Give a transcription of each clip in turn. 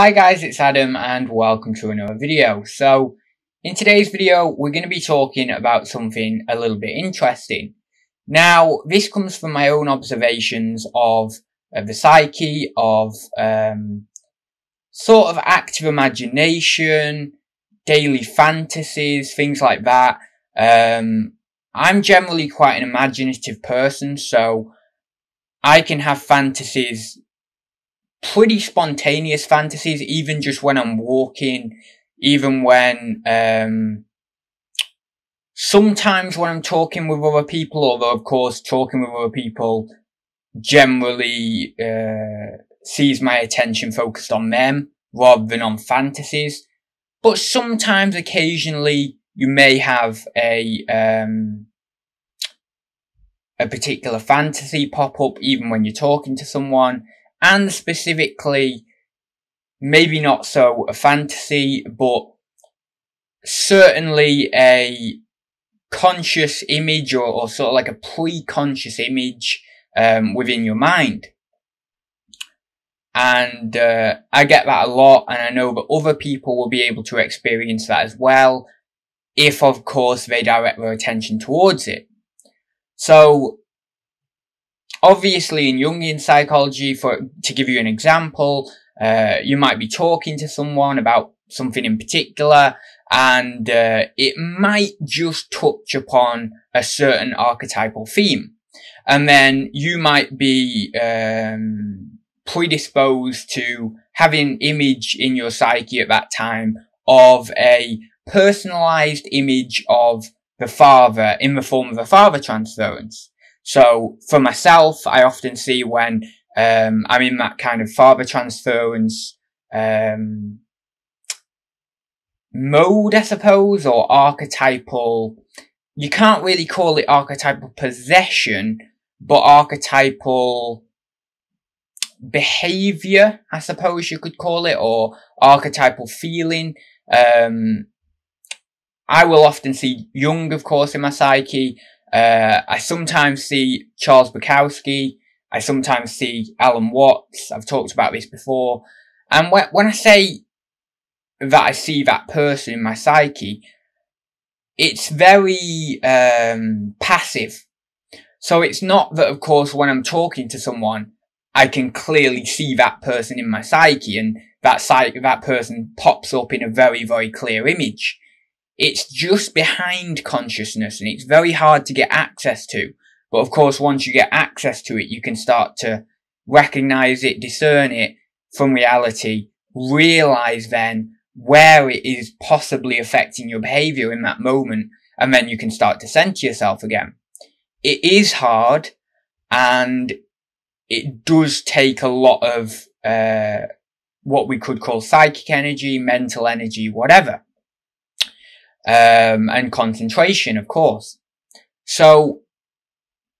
Hi guys, it's Adam and welcome to another video. So, in today's video, we're going to be talking about something a little bit interesting. Now, this comes from my own observations of, the psyche, of um, sort of active imagination, daily fantasies, things like that. Um, I'm generally quite an imaginative person, so I can have fantasies pretty spontaneous fantasies, even just when I'm walking, even when, um, sometimes when I'm talking with other people, although of course talking with other people generally, uh, sees my attention focused on them rather than on fantasies. But sometimes, occasionally, you may have a, um, a particular fantasy pop up even when you're talking to someone and specifically, maybe not so a fantasy, but certainly a conscious image or, or sort of like a pre-conscious image um, within your mind. And uh, I get that a lot, and I know that other people will be able to experience that as well, if of course they direct their attention towards it. So Obviously, in Jungian psychology, for to give you an example, uh, you might be talking to someone about something in particular, and uh, it might just touch upon a certain archetypal theme, and then you might be um, predisposed to having image in your psyche at that time of a personalized image of the father in the form of a father transference. So for myself, I often see when um, I'm in that kind of father transference um, mode, I suppose, or archetypal. You can't really call it archetypal possession, but archetypal behavior, I suppose you could call it, or archetypal feeling. Um, I will often see Jung, of course, in my psyche, uh, I sometimes see Charles Bukowski. I sometimes see Alan Watts. I've talked about this before. And when, when I say that I see that person in my psyche, it's very um, passive. So it's not that, of course, when I'm talking to someone, I can clearly see that person in my psyche and that psyche, that person pops up in a very, very clear image. It's just behind consciousness and it's very hard to get access to. But of course, once you get access to it, you can start to recognize it, discern it from reality, realize then where it is possibly affecting your behavior in that moment. And then you can start to center yourself again. It is hard and it does take a lot of, uh, what we could call psychic energy, mental energy, whatever um, and concentration, of course. So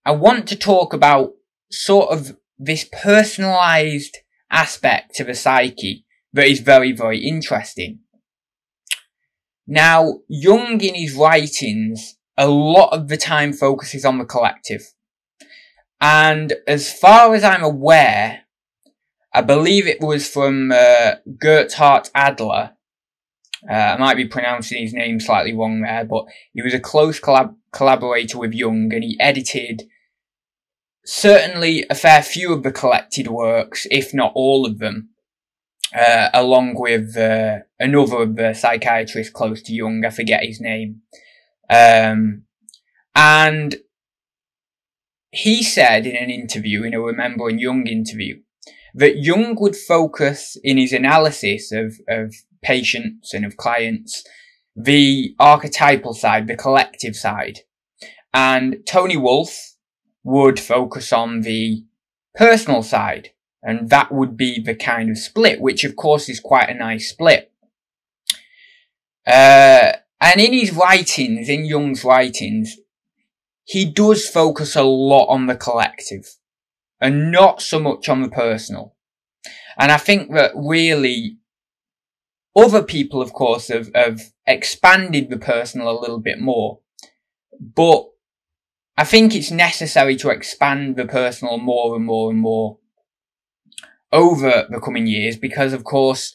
I want to talk about sort of this personalized aspect of a psyche that is very, very interesting. Now, Jung in his writings, a lot of the time focuses on the collective. And as far as I'm aware, I believe it was from uh, Gerhard Adler, uh, I might be pronouncing his name slightly wrong there, but he was a close collab- collaborator with Jung and he edited certainly a fair few of the collected works, if not all of them, uh, along with uh, another of the psychiatrists close to Jung, I forget his name. Um, and he said in an interview, in a Remembering Jung interview, that Jung would focus in his analysis of, of patients and of clients, the archetypal side, the collective side. And Toni Wolff would focus on the personal side. And that would be the kind of split, which of course is quite a nice split. Uh, and in his writings, in Jung's writings, he does focus a lot on the collective and not so much on the personal. And I think that really other people, of course, have, have expanded the personal a little bit more. But I think it's necessary to expand the personal more and more and more over the coming years because, of course,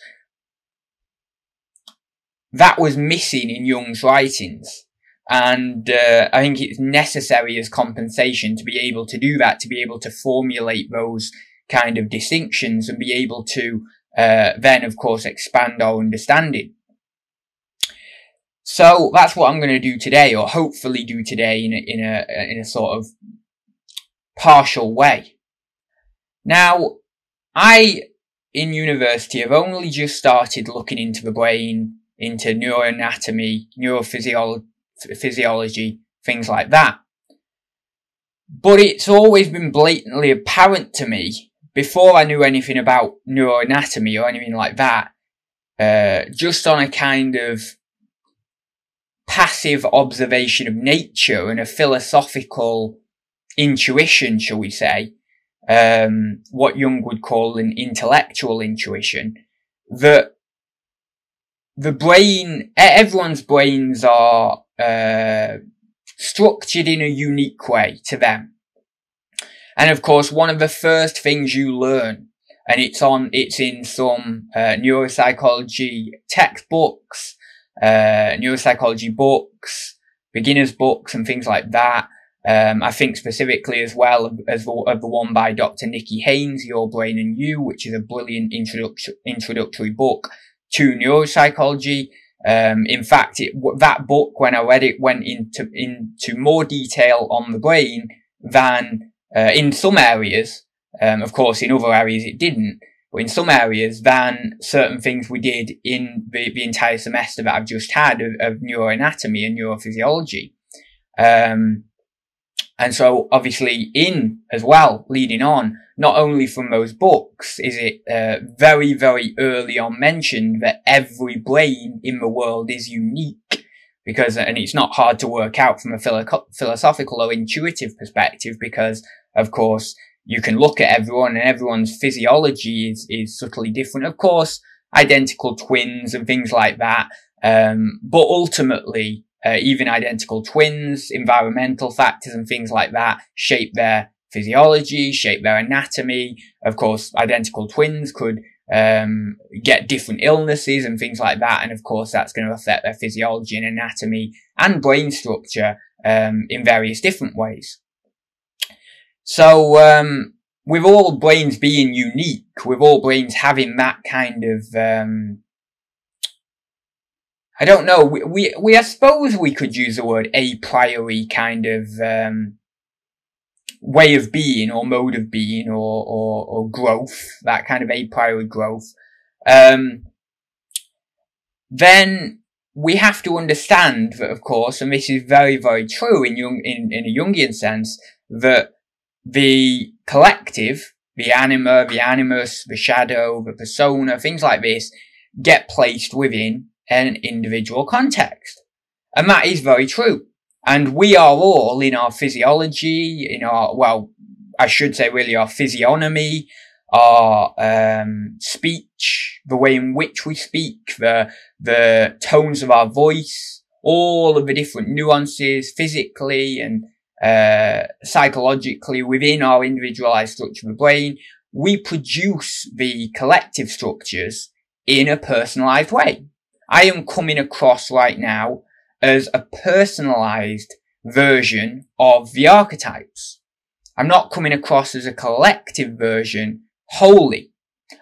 that was missing in Jung's writings. And uh, I think it's necessary as compensation to be able to do that, to be able to formulate those kind of distinctions and be able to uh, then, of course, expand our understanding. So that's what I'm going to do today, or hopefully do today in a, in a, in a sort of partial way. Now, I, in university, have only just started looking into the brain, into neuroanatomy, neurophysiology, things like that. But it's always been blatantly apparent to me, before I knew anything about neuroanatomy or anything like that, uh, just on a kind of passive observation of nature and a philosophical intuition, shall we say, um, what Jung would call an intellectual intuition, that the brain, everyone's brains are uh, structured in a unique way to them. And of course, one of the first things you learn, and it's on, it's in some uh, neuropsychology textbooks, uh, neuropsychology books, beginners books and things like that. Um, I think specifically as well as the, of the one by Dr. Nicky Hayes, Your Brain and You, which is a brilliant introductory, introductory book to neuropsychology. Um, in fact, it, that book, when I read it, went into, into more detail on the brain than, uh, in some areas. Um, of course, in other areas it didn't but in some areas than certain things we did in the, the entire semester that I've just had of, of neuroanatomy and neurophysiology. Um, and so obviously in as well, leading on, not only from those books is it uh, very, very early on mentioned that every brain in the world is unique because, and it's not hard to work out from a philo- philosophical or intuitive perspective because, of course, you can look at everyone and everyone's physiology is, is subtly different. Of course, identical twins and things like that. Um, but ultimately, uh, even identical twins, environmental factors and things like that shape their physiology, shape their anatomy. Of course, identical twins could um, get different illnesses and things like that. And of course, that's going to affect their physiology and anatomy and brain structure um, in various different ways. So, um, with all brains being unique, with all brains having that kind of, um, I don't know, we, we, we, I suppose we could use the word a priori kind of, um, way of being or mode of being or, or, or growth, that kind of a priori growth. Um, then we have to understand that, of course, and this is very, very true in Jung, in, in a Jungian sense, that the collective, the anima, the animus, the shadow, the persona, things like this get placed within an individual context. And that is very true. And we are all in our physiology, in our, well, I should say really our physiognomy, our um, speech, the way in which we speak, the the tones of our voice, all of the different nuances physically and uh, psychologically within our individualized structure of the brain, we produce the collective structures in a personalized way. I am coming across right now as a personalized version of the archetypes. I'm not coming across as a collective version wholly.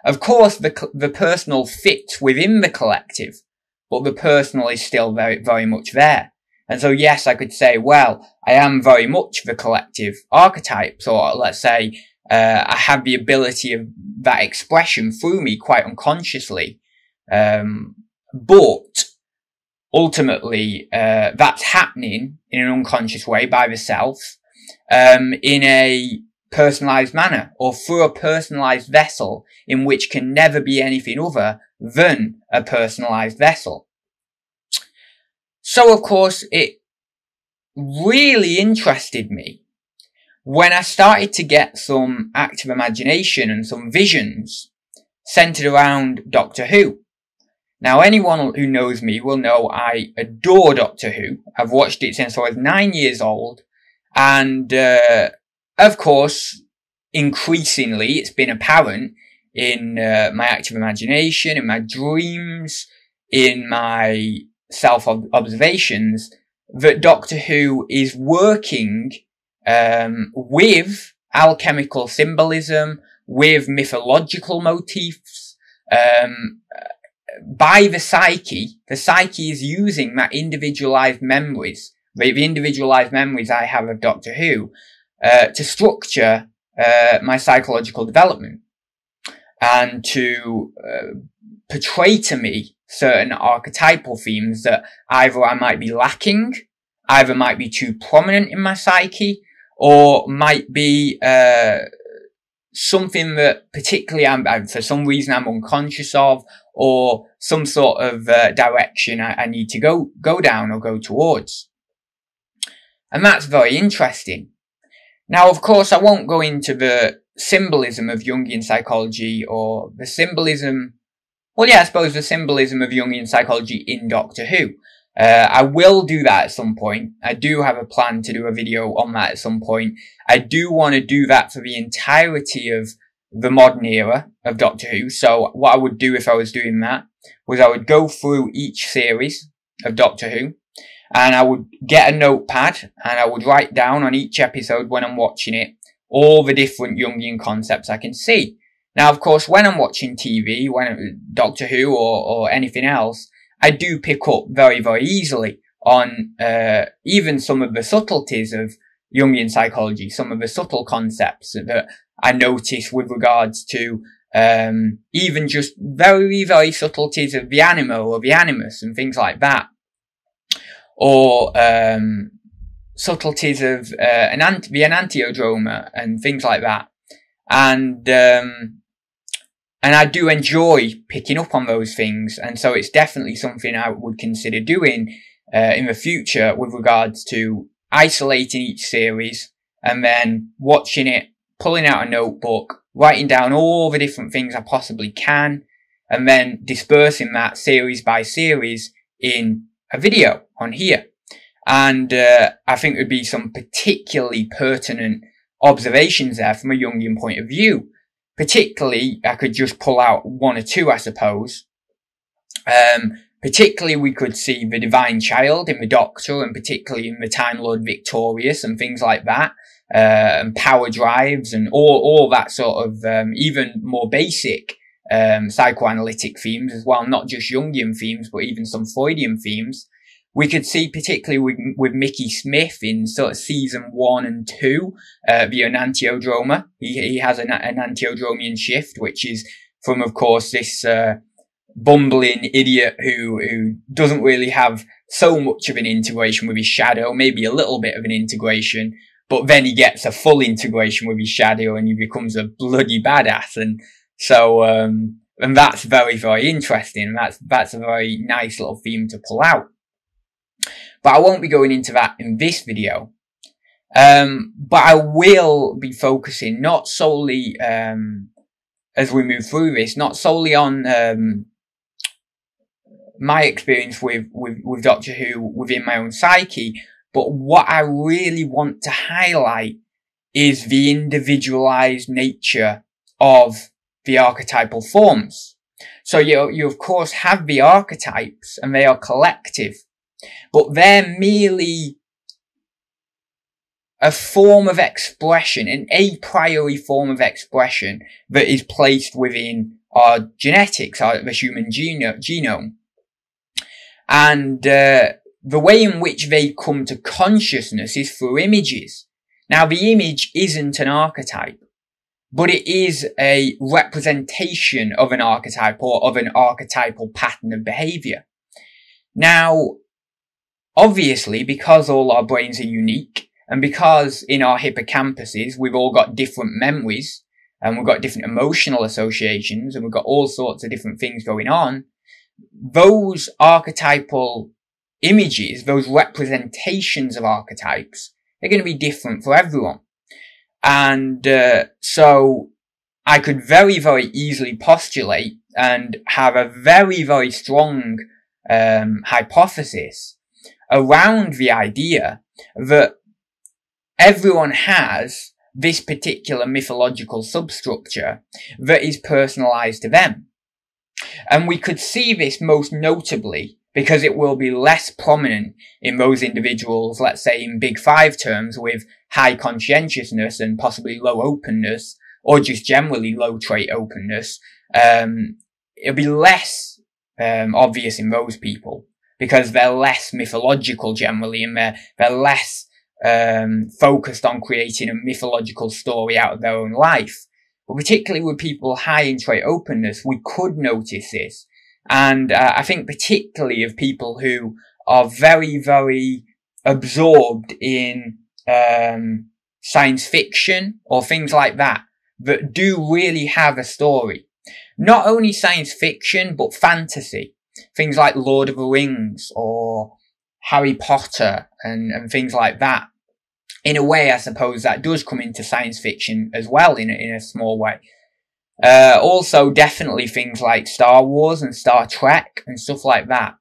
Of course, the, the personal fits within the collective, but the personal is still very, very much there. And so, yes, I could say, well, I am very much the collective archetype. So let's say, uh, I have the ability of that expression through me quite unconsciously. Um, but ultimately, uh, that's happening in an unconscious way by the self, um, in a personalized manner or through a personalized vessel in which can never be anything other than a personalized vessel. So of course it really interested me when I started to get some active imagination and some visions centered around Doctor Who. Now anyone who knows me will know I adore Doctor Who. I've watched it since I was nine years old and uh, of course increasingly it's been apparent in uh, my active imagination, in my dreams, in my self observations that Doctor Who is working um, with alchemical symbolism, with mythological motifs, um, by the psyche. The psyche is using that individualized memories, the, individualized memories I have of Doctor Who, uh, to structure uh, my psychological development and to uh, portray to me certain archetypal themes that either I might be lacking, either might be too prominent in my psyche, or might be uh, something that particularly I'm, for some reason I'm unconscious of, or some sort of uh, direction I, I need to go go down or go towards. And that's very interesting. Now, of course, I won't go into the symbolism of Jungian psychology or the symbolism, well, yeah, I suppose the symbolism of Jungian psychology in Doctor Who. Uh, I will do that at some point. I do have a plan to do a video on that at some point. I do want to do that for the entirety of the modern era of Doctor Who. So what I would do if I was doing that was I would go through each series of Doctor Who and I would get a notepad and I would write down on each episode when I'm watching it all the different Jungian concepts I can see. Now, of course, when I'm watching TV, when Doctor Who or, or anything else, I do pick up very, very easily on uh, even some of the subtleties of Jungian psychology, some of the subtle concepts that I notice with regards to um, even just very, very subtleties of the anima or the animus and things like that or um, subtleties of uh, an ant- the enantiodromia and things like that. And um, and I do enjoy picking up on those things, and so it's definitely something I would consider doing uh, in the future with regards to isolating each series and then watching it, pulling out a notebook, writing down all the different things I possibly can, and then dispersing that series by series in a video on here. And uh, I think there'd be some particularly pertinent observations there from a Jungian point of view. Particularly, I could just pull out one or two, I suppose. Um, particularly, we could see the Divine Child in the Doctor, and particularly in the Time Lord Victorious and things like that, uh, and power drives and all all that sort of um, even more basic um, psychoanalytic themes as well, not just Jungian themes, but even some Freudian themes. We could see particularly with, with Mickey Smith in sort of season one and two, uh, the enantiodromia. He, he has an, an enantiodromian shift, which is from, of course, this, uh, bumbling idiot who, who doesn't really have so much of an integration with his shadow, maybe a little bit of an integration, but then he gets a full integration with his shadow and he becomes a bloody badass. And so, um, and that's very, very interesting. That's, that's a very nice little theme to pull out. But I won't be going into that in this video. Um, but I will be focusing not solely, um, as we move through this, not solely on, um, my experience with, with, with Doctor Who within my own psyche, but what I really want to highlight is the individualized nature of the archetypal forms. So you, you of course have the archetypes and they are collective but they're merely a form of expression, an a priori form of expression that is placed within our genetics, our, the human geno- genome. And uh, the way in which they come to consciousness is through images. Now, the image isn't an archetype, but it is a representation of an archetype or of an archetypal pattern of behavior. Now, Obviously, because all our brains are unique, and because in our hippocampuses we've all got different memories, and we've got different emotional associations, and we've got all sorts of different things going on, those archetypal images, those representations of archetypes, they're going to be different for everyone. And uh, so I could very, very easily postulate and have a very, very strong um, hypothesis around the idea that everyone has this particular mythological substructure that is personalized to them. And we could see this most notably because it will be less prominent in those individuals, let's say in big five terms with high conscientiousness and possibly low openness or just generally low trait openness. Um, it'll be less um, obvious in those people because they're less mythological generally and they're, they're less um, focused on creating a mythological story out of their own life. But particularly with people high in trait openness, we could notice this. And uh, I think particularly of people who are very, very absorbed in um, science fiction or things like that, that do really have a story. Not only science fiction, but fantasy. Things like Lord of the Rings or Harry Potter and, and things like that. In a way, I suppose that does come into science fiction as well in a, in a small way. Uh, also definitely things like Star Wars and Star Trek and stuff like that.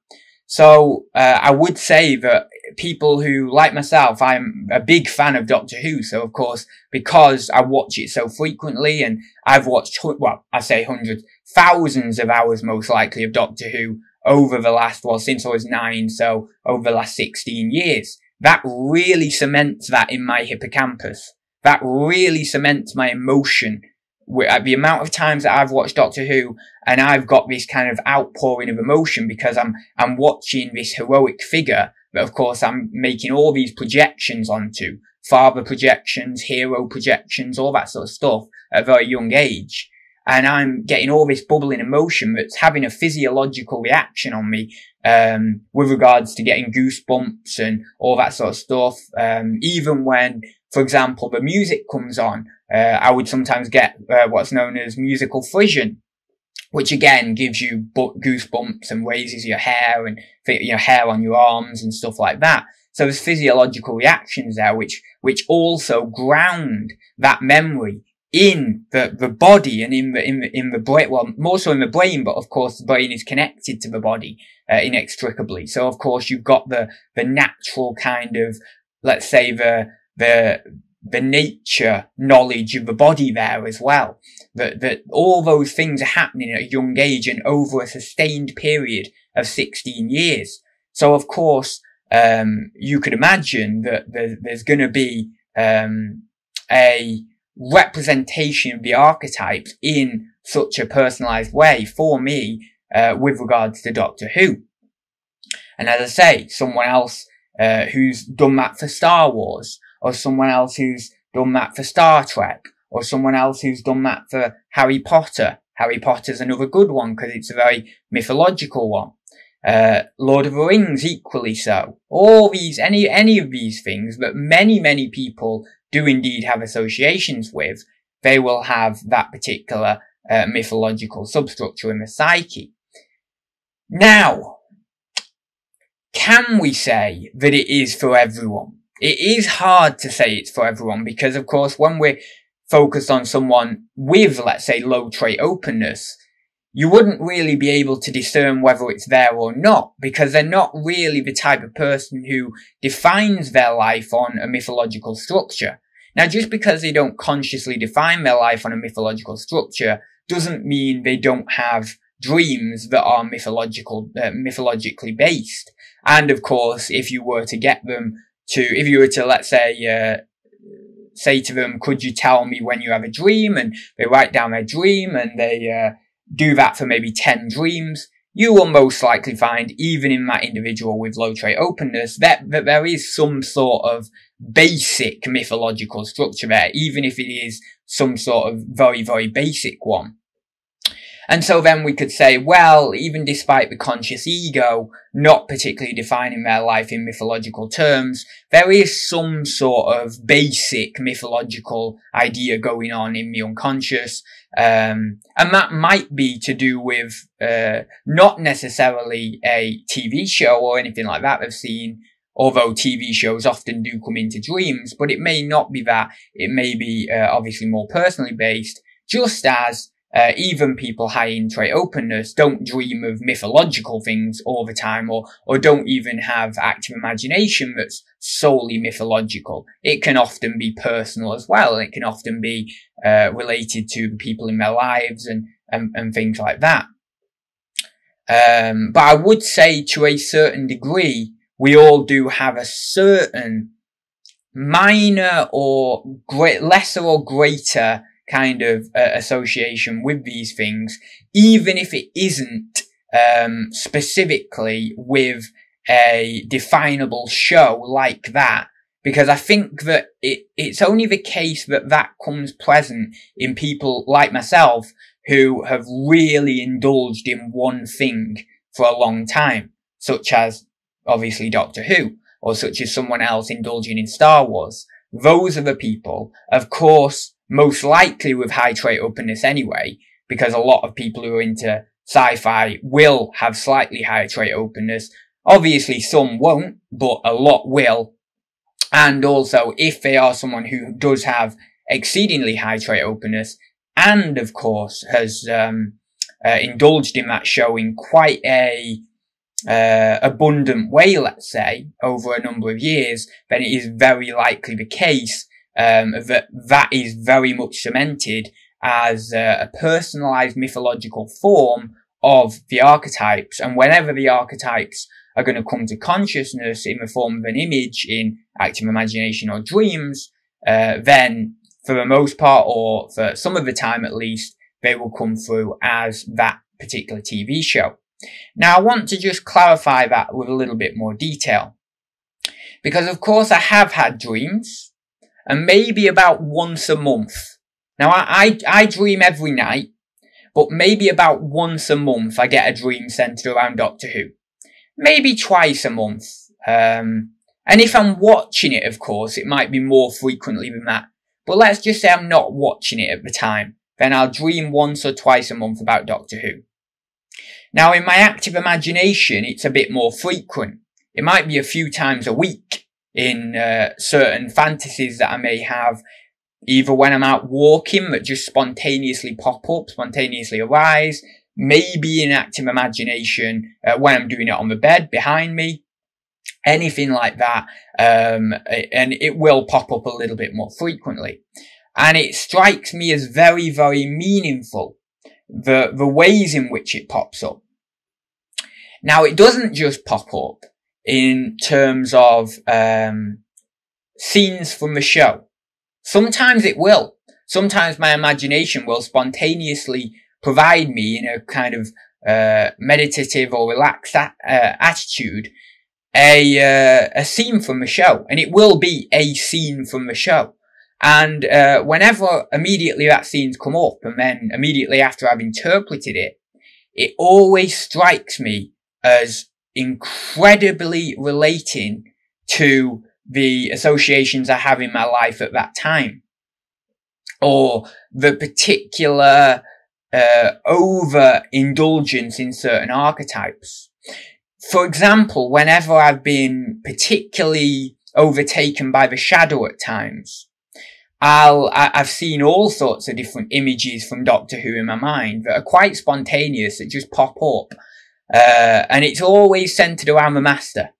So, uh, I would say that people who, like myself, I'm a big fan of Doctor Who. So, of course, because I watch it so frequently and I've watched, well, I say hundreds, thousands of hours most likely of Doctor Who over the last, well, since I was nine. So over the last 16 years, that really cements that in my hippocampus. That really cements my emotion the amount of times that I've watched Doctor Who and I've got this kind of outpouring of emotion because I'm, I'm watching this heroic figure that of course I'm making all these projections onto, father projections, hero projections, all that sort of stuff at a very young age. And I'm getting all this bubbling emotion that's having a physiological reaction on me, um, with regards to getting goosebumps and all that sort of stuff. Um, even when, for example, the music comes on, uh, I would sometimes get uh, what's known as musical frisson, which again gives you goosebumps and raises your hair and your hair on your arms and stuff like that. So there's physiological reactions there, which, which also ground that memory in the, the body and in the, in the, in the brain, well, more so in the brain, but of course the brain is connected to the body, uh, inextricably. So of course you've got the, the natural kind of, let's say the, the, the nature knowledge of the body there as well. That, that all those things are happening at a young age and over a sustained period of 16 years. So of course, um, you could imagine that there, there's going to be, um, a representation of the archetypes in such a personalized way for me, uh, with regards to Doctor Who. And as I say, someone else, uh, who's done that for Star Wars, or someone else who's done that for Star Trek, or someone else who's done that for Harry Potter. Harry Potter's another good one because it's a very mythological one. Uh, Lord of the Rings equally so. All these, any, any of these things that many, many people do indeed have associations with, they will have that particular uh, mythological substructure in the psyche. Now, can we say that it is for everyone? it is hard to say it's for everyone because, of course, when we're focused on someone with, let's say, low trait openness, you wouldn't really be able to discern whether it's there or not because they're not really the type of person who defines their life on a mythological structure. Now, just because they don't consciously define their life on a mythological structure doesn't mean they don't have dreams that are mythological, uh, mythologically based. And of course, if you were to get them to, if you were to, let's say, uh, say to them, could you tell me when you have a dream? And they write down their dream and they, uh, do that for maybe 10 dreams. You will most likely find, even in that individual with low trait openness, that, that there is some sort of basic mythological structure there, even if it is some sort of very, very basic one. And so then we could say, well, even despite the conscious ego not particularly defining their life in mythological terms, there is some sort of basic mythological idea going on in the unconscious. Um, and that might be to do with, uh, not necessarily a TV show or anything like that they've seen, although TV shows often do come into dreams, but it may not be that. It may be, uh, obviously more personally based, just as uh, even people high in trait openness don't dream of mythological things all the time or, or don't even have active imagination that's solely mythological. It can often be personal as well. It can often be, uh, related to the people in their lives and, and, and things like that. Um, but I would say to a certain degree, we all do have a certain minor or great, lesser or greater kind of uh, association with these things, even if it isn't um, specifically with a definable show like that. Because I think that it, it's only the case that that comes present in people like myself who have really indulged in one thing for a long time, such as obviously Doctor Who, or such as someone else indulging in Star Wars. Those are the people, of course, most likely with high trait openness anyway, because a lot of people who are into sci-fi will have slightly higher trait openness. Obviously some won't, but a lot will. And also, if they are someone who does have exceedingly high trait openness, and of course has um, uh, indulged in that show in quite a uh, abundant way, let's say, over a number of years, then it is very likely the case um, that that is very much cemented as uh, a personalized mythological form of the archetypes. And whenever the archetypes are going to come to consciousness in the form of an image in active imagination or dreams, uh, then for the most part, or for some of the time at least, they will come through as that particular TV show. Now I want to just clarify that with a little bit more detail. Because of course I have had dreams, and maybe about once a month. Now I, I, I dream every night, but maybe about once a month I get a dream centered around Doctor Who. Maybe twice a month. Um, and if I'm watching it, of course, it might be more frequently than that. But let's just say I'm not watching it at the time. Then I'll dream once or twice a month about Doctor Who. Now in my active imagination, it's a bit more frequent. It might be a few times a week in uh, certain fantasies that I may have, either when I'm out walking that just spontaneously pop up, spontaneously arise, maybe in active imagination uh, when I'm doing it on the bed behind me, anything like that, um, and it will pop up a little bit more frequently. And it strikes me as very, very meaningful, the, the ways in which it pops up. Now, it doesn't just pop up in terms of, um, scenes from the show. Sometimes it will. Sometimes my imagination will spontaneously provide me in a kind of, uh, meditative or relaxed a- uh, attitude a uh, a scene from the show, and it will be a scene from the show. And uh, whenever immediately that scene's come up, and then immediately after I've interpreted it, it always strikes me as incredibly relating to the associations I have in my life at that time, or the particular uh, over indulgence in certain archetypes for example, whenever I've been particularly overtaken by the shadow at times, I'll, I, have seen all sorts of different images from Doctor Who in my mind that are quite spontaneous that just pop up. Uh, and it's always centered around the Master.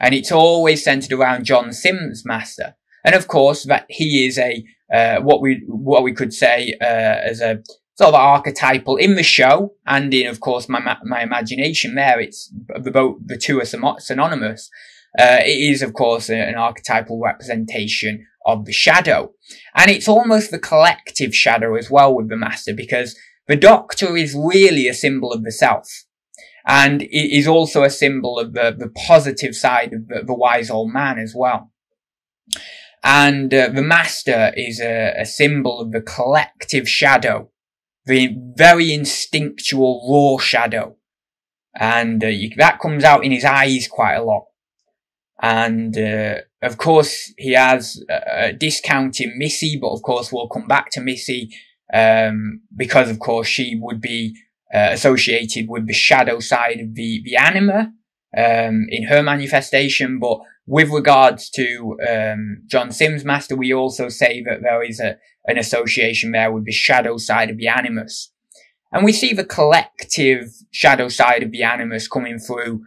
And it's always centered around John Simm's Master. And of course, that he is a, uh, what we, what we could say, uh, as a sort of archetypal in the show and in, of course, my my imagination. There, it's the both the two are synonymous. Uh, it is, of course, an archetypal representation of the shadow, and it's almost the collective shadow as well with the master because the Doctor is really a symbol of the self. And it is also a symbol of the, the positive side of the, the wise old man as well. And uh, the master is a, a symbol of the collective shadow the very instinctual raw shadow. And uh, you, that comes out in his eyes quite a lot. And uh, of course, he has a discount in Missy, but of course, we'll come back to Missy um, because, of course, she would be uh, associated with the shadow side of the the anima um, in her manifestation. But with regards to um, John Simm's master, we also say that there is a, an association there with the shadow side of the animus. And we see the collective shadow side of the animus coming through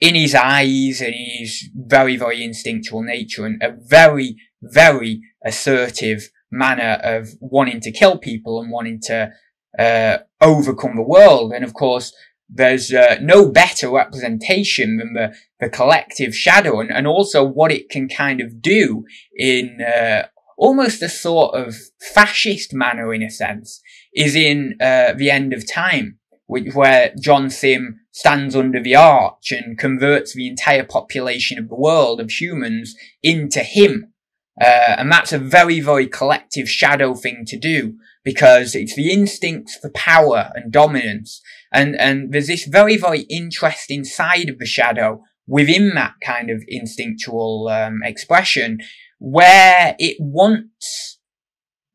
in his eyes and his very, very instinctual nature and a very, very assertive manner of wanting to kill people and wanting to uh, overcome the world. And of course, there's uh, no better representation than the, the collective shadow. And, and also what it can kind of do in uh, almost a sort of fascist manner in a sense is in uh, the end of time which, where John Simm stands under the arch and converts the entire population of the world of humans into him. Uh, and that's a very, very collective shadow thing to do because it's the instincts for power and dominance. And, and there's this very, very interesting side of the shadow within that kind of instinctual, um, expression where it wants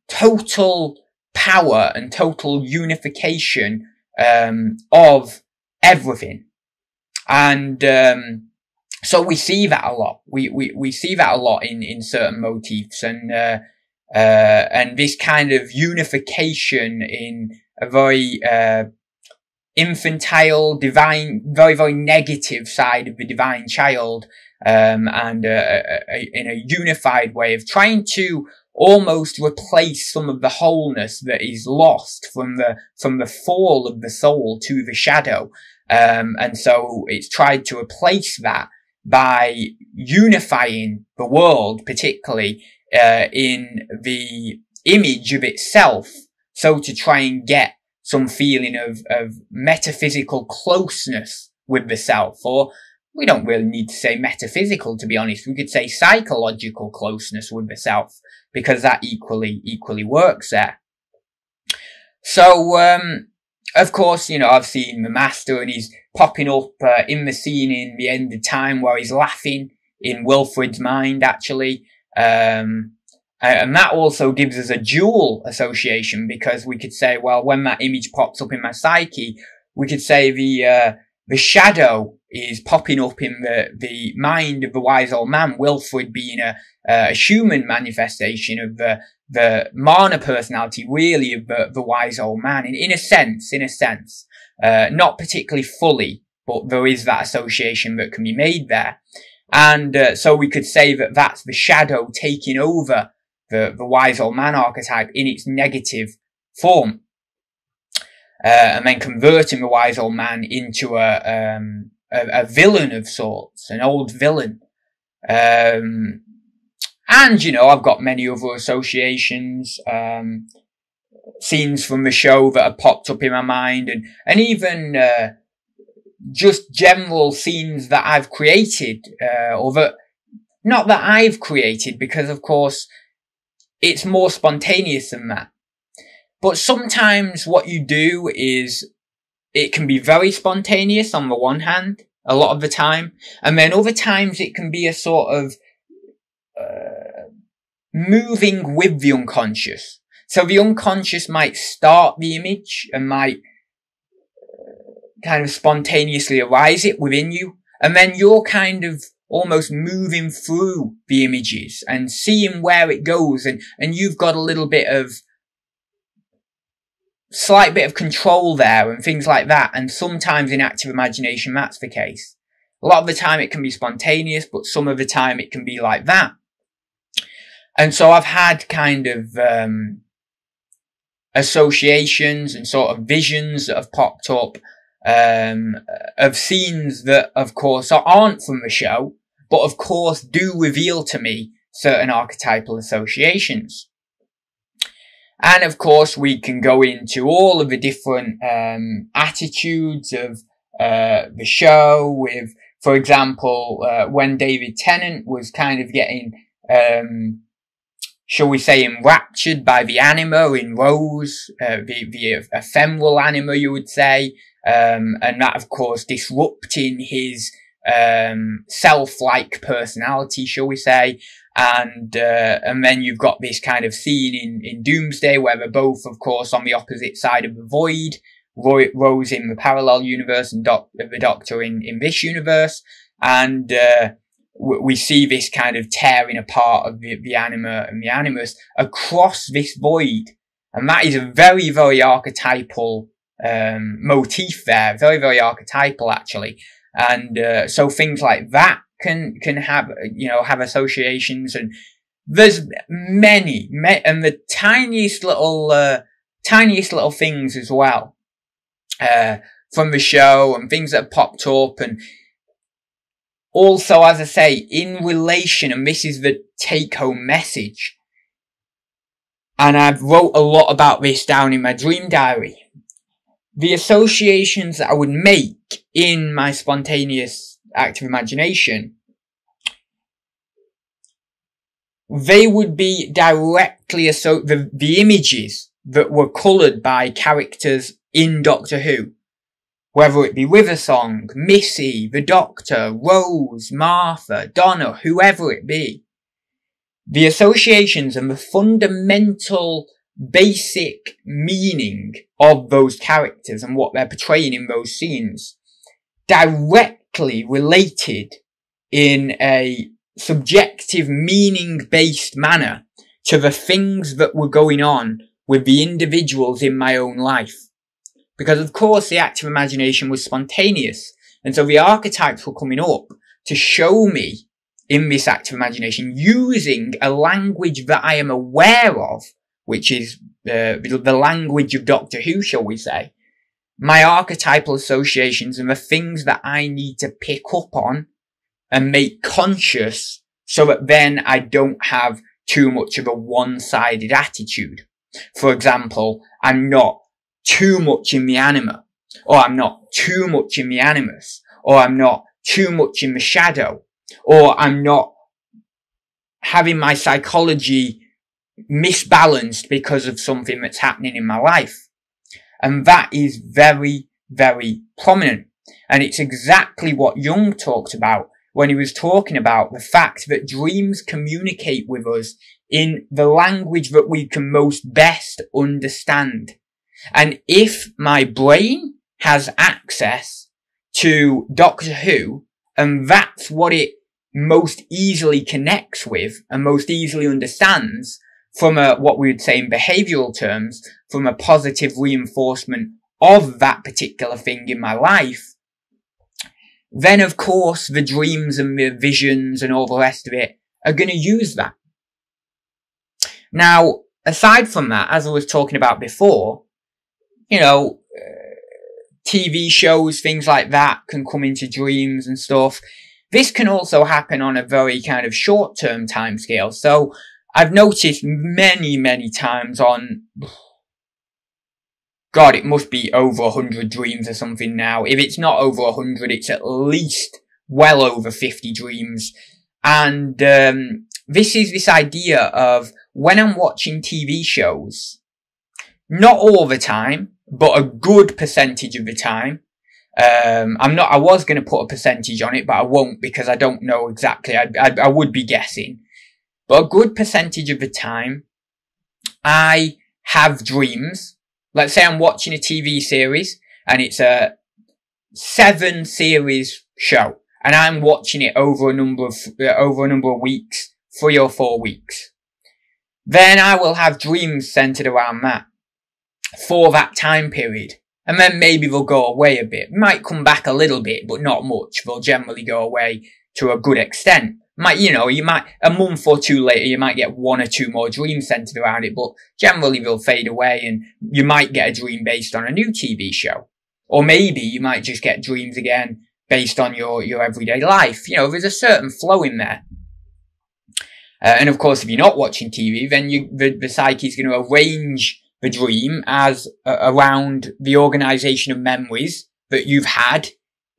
total power and total unification, um, of everything. And, um, so we see that a lot. We, we, we see that a lot in, in certain motifs and, uh, uh, and this kind of unification in a very, uh, infantile, divine, very, very negative side of the divine child, um, and, a, a, in a unified way of trying to almost replace some of the wholeness that is lost from the, from the fall of the soul to the shadow. Um, and so it's tried to replace that by unifying the world, particularly uh, in the image of itself. So to try and get some feeling of, of metaphysical closeness with the self, or we don't really need to say metaphysical, to be honest. We could say psychological closeness with the self, because that equally, equally works there. So, um, of course, you know, I've seen the master and he's popping up uh, in the scene in the end of time where he's laughing in Wilfred's mind, actually. Um, and that also gives us a dual association because we could say, well, when that image pops up in my psyche, we could say the, uh, the shadow is popping up in the, the mind of the wise old man, Wilfred being a, a human manifestation of the, the mana personality, really, of the, the wise old man. In, in a sense, in a sense, uh, not particularly fully, but there is that association that can be made there. And uh, so we could say that that's the shadow taking over the, the wise old man archetype in its negative form. Uh, and then converting the wise old man into a, um, a, a, villain of sorts, an old villain. Um, and, you know, I've got many other associations, um, scenes from the show that have popped up in my mind and, and even, uh, just general scenes that I've created, uh, or that, not that I've created, because of course, it's more spontaneous than that. But sometimes what you do is, it can be very spontaneous on the one hand, a lot of the time, and then other times it can be a sort of, uh, moving with the unconscious. So the unconscious might start the image and might kind of spontaneously arise it within you. And then you're kind of almost moving through the images and seeing where it goes. And, and you've got a little bit of slight bit of control there and things like that. And sometimes in active imagination, that's the case. A lot of the time it can be spontaneous, but some of the time it can be like that. And so I've had kind of, um, associations and sort of visions that have popped up um, of scenes that, of course, aren't from the show, but of course do reveal to me certain archetypal associations. And of course, we can go into all of the different um, attitudes of uh, the show. With, for example, uh, when David Tennant was kind of getting, um, shall we say, enraptured by the anima in Rose, uh, the the ephemeral anima, you would say, um, and that, of course, disrupting his um, self-like personality, shall we say. And uh, and then you've got this kind of scene in, in Doomsday where they're both, of course, on the opposite side of the void. Roy, Rose in the parallel universe and doc, the Doctor in, in this universe. And uh, we see this kind of tearing apart of the, the anima and the animus across this void. And that is a very, very archetypal um, motif there, very very archetypal actually, and uh, so things like that can can have you know have associations and there's many, and the tiniest little uh, tiniest little things as well. Uh, from the show and things that popped up and also, as I say, in relation, and this is the take home message, and I've wrote a lot about this down in my dream diary. The associations that I would make in my spontaneous active imagination, they would be directly associated, the, the images that were coloured by characters in Doctor Who whether it be River Song, Missy, the Doctor, Rose, Martha, Donna, whoever it be. The associations and the fundamental basic meaning of those characters and what they're portraying in those scenes directly related in a subjective meaning based manner to the things that were going on with the individuals in my own life. Because of course the active imagination was spontaneous. And so the archetypes were coming up to show me in this active imagination using a language that I am aware of, which is uh, the language of Doctor Who, shall we say. My archetypal associations and the things that I need to pick up on and make conscious so that then I don't have too much of a one-sided attitude. For example, I'm not too much in the anima, or I'm not too much in the animus, or I'm not too much in the shadow, or I'm not having my psychology misbalanced because of something that's happening in my life. And that is very, very prominent. And it's exactly what Jung talked about when he was talking about the fact that dreams communicate with us in the language that we can most best understand. And if my brain has access to Doctor Who, and that's what it most easily connects with and most easily understands from a, what we would say in behavioral terms, from a positive reinforcement of that particular thing in my life, then of course the dreams and the visions and all the rest of it are going to use that. Now, aside from that, as I was talking about before, you know, uh, TV shows, things like that can come into dreams and stuff. This can also happen on a very kind of short term time scale. So I've noticed many, many times on, God, it must be over a hundred dreams or something now. If it's not over a hundred, it's at least well over 50 dreams. And, um, this is this idea of when I'm watching TV shows, not all the time, but a good percentage of the time. Um, I'm not, I was going to put a percentage on it, but I won't because I don't know exactly. I, I, I would be guessing. But a good percentage of the time, I have dreams. Let's say I'm watching a TV series and it's a seven series show and I'm watching it over a number of, uh, over a number of weeks, three or four weeks. Then I will have dreams centered around that for that time period. And then maybe they'll go away a bit. Might come back a little bit, but not much. They'll generally go away to a good extent. Might, you know, you might, a month or two later, you might get one or two more dreams centered around it, but generally they'll fade away and you might get a dream based on a new TV show. Or maybe you might just get dreams again based on your, your everyday life. You know, there's a certain flow in there. Uh, and of course, if you're not watching TV, then you, the, the psyche is going to arrange the dream as uh, around the organization of memories that you've had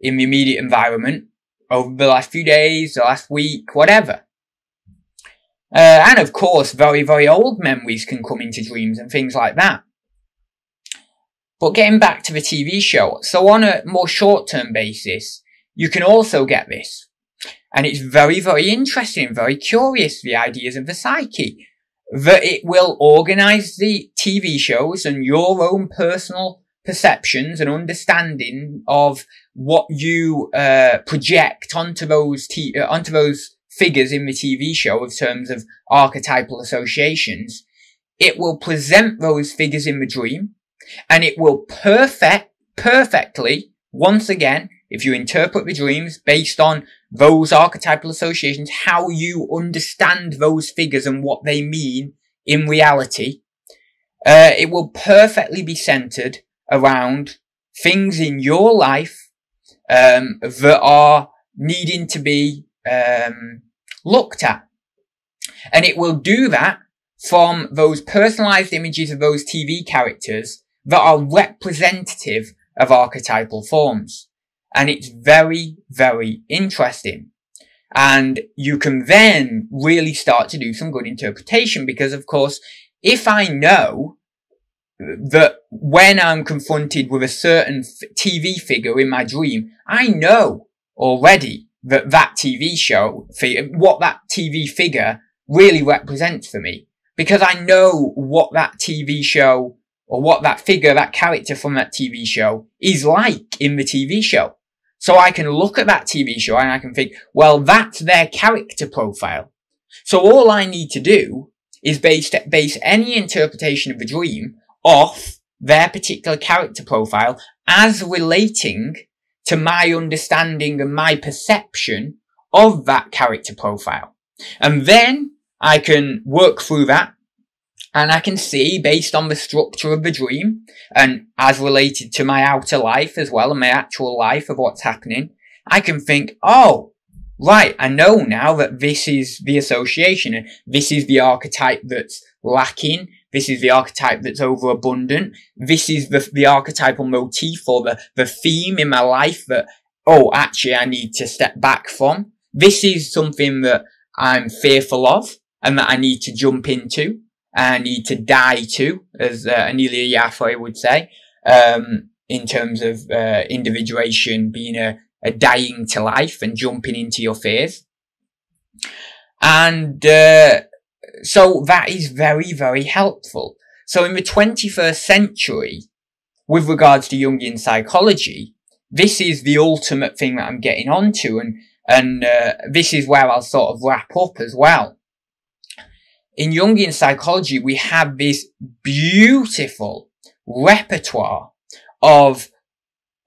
in the immediate environment over the last few days, the last week, whatever. Uh, and of course, very, very old memories can come into dreams and things like that. But getting back to the TV show, so on a more short-term basis, you can also get this. And it's very, very interesting, very curious, the ideas of the psyche that it will organize the TV shows and your own personal perceptions and understanding of what you uh, project onto those t- uh, onto those figures in the TV show in terms of archetypal associations. It will present those figures in the dream, and it will perfect perfectly once again if you interpret the dreams based on those archetypal associations, how you understand those figures and what they mean in reality, uh, it will perfectly be centered around things in your life um, that are needing to be um, looked at. And it will do that from those personalized images of those TV characters that are representative of archetypal forms. And it's very, very interesting. And you can then really start to do some good interpretation because of course, if I know that when I'm confronted with a certain TV figure in my dream, I know already that that TV show, what that TV figure really represents for me. Because I know what that TV show or what that figure, that character from that TV show is like in the TV show. So I can look at that TV show and I can think, well, that's their character profile. So all I need to do is base, base any interpretation of the dream off their particular character profile as relating to my understanding and my perception of that character profile. And then I can work through that and I can see based on the structure of the dream and as related to my outer life as well and my actual life of what's happening, I can think, oh, right, I know now that this is the association and this is the archetype that's lacking this is the archetype that's overabundant. This is the, the archetypal motif or the, the theme in my life that, oh, actually I need to step back from. This is something that I'm fearful of and that I need to jump into. I need to die to, as uh, Anelia would say, um, in terms of uh, individuation being a, a dying to life and jumping into your fears. And uh, so that is very, very helpful. So in the 21st century, with regards to Jungian psychology, this is the ultimate thing that I'm getting onto and, and, uh, this is where I'll sort of wrap up as well. In Jungian psychology, we have this beautiful repertoire of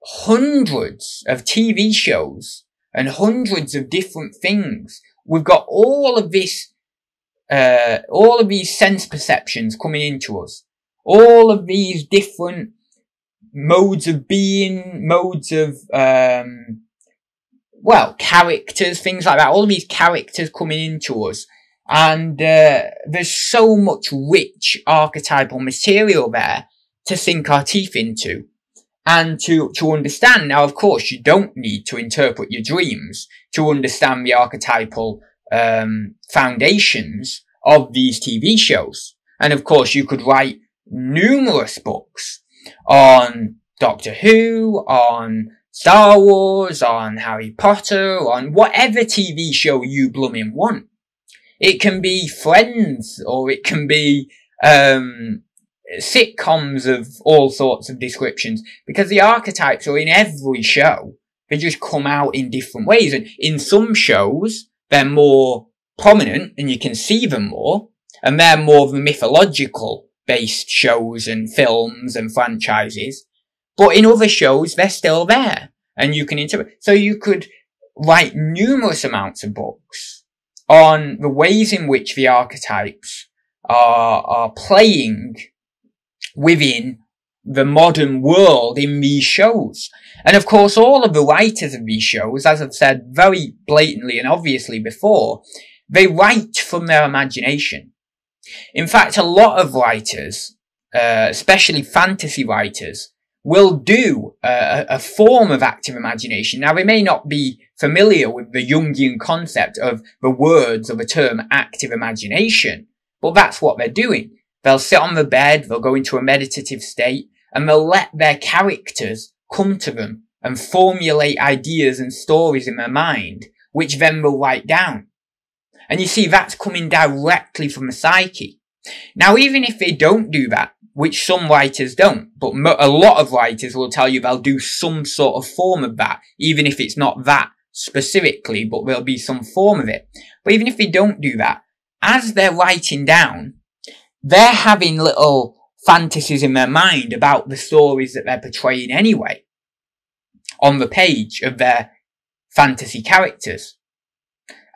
hundreds of TV shows and hundreds of different things. We've got all of this uh, all of these sense perceptions coming into us, all of these different modes of being, modes of, um, well, characters, things like that, all of these characters coming into us. And, uh, there's so much rich archetypal material there to sink our teeth into and to, to understand. Now, of course, you don't need to interpret your dreams to understand the archetypal um, foundations of these TV shows. And of course, you could write numerous books on Doctor Who, on Star Wars, on Harry Potter, on whatever TV show you blooming want. It can be Friends, or it can be, um, sitcoms of all sorts of descriptions, because the archetypes are in every show. They just come out in different ways. And in some shows, they're more prominent and you can see them more. And they're more of the mythological based shows and films and franchises. But in other shows, they're still there and you can interpret. So you could write numerous amounts of books on the ways in which the archetypes are, are playing within the modern world in these shows. And of course, all of the writers of these shows, as I've said very blatantly and obviously before, they write from their imagination. In fact, a lot of writers, uh, especially fantasy writers, will do uh, a form of active imagination. Now, they may not be familiar with the Jungian concept of the words of the term active imagination, but that's what they're doing. They'll sit on the bed, they'll go into a meditative state, and they'll let their characters come to them and formulate ideas and stories in their mind, which then they'll write down. And you see, that's coming directly from the psyche. Now, even if they don't do that, which some writers don't, but a lot of writers will tell you they'll do some sort of form of that, even if it's not that specifically, but there'll be some form of it. But even if they don't do that, as they're writing down, they're having little fantasies in their mind about the stories that they're portraying anyway on the page of their fantasy characters.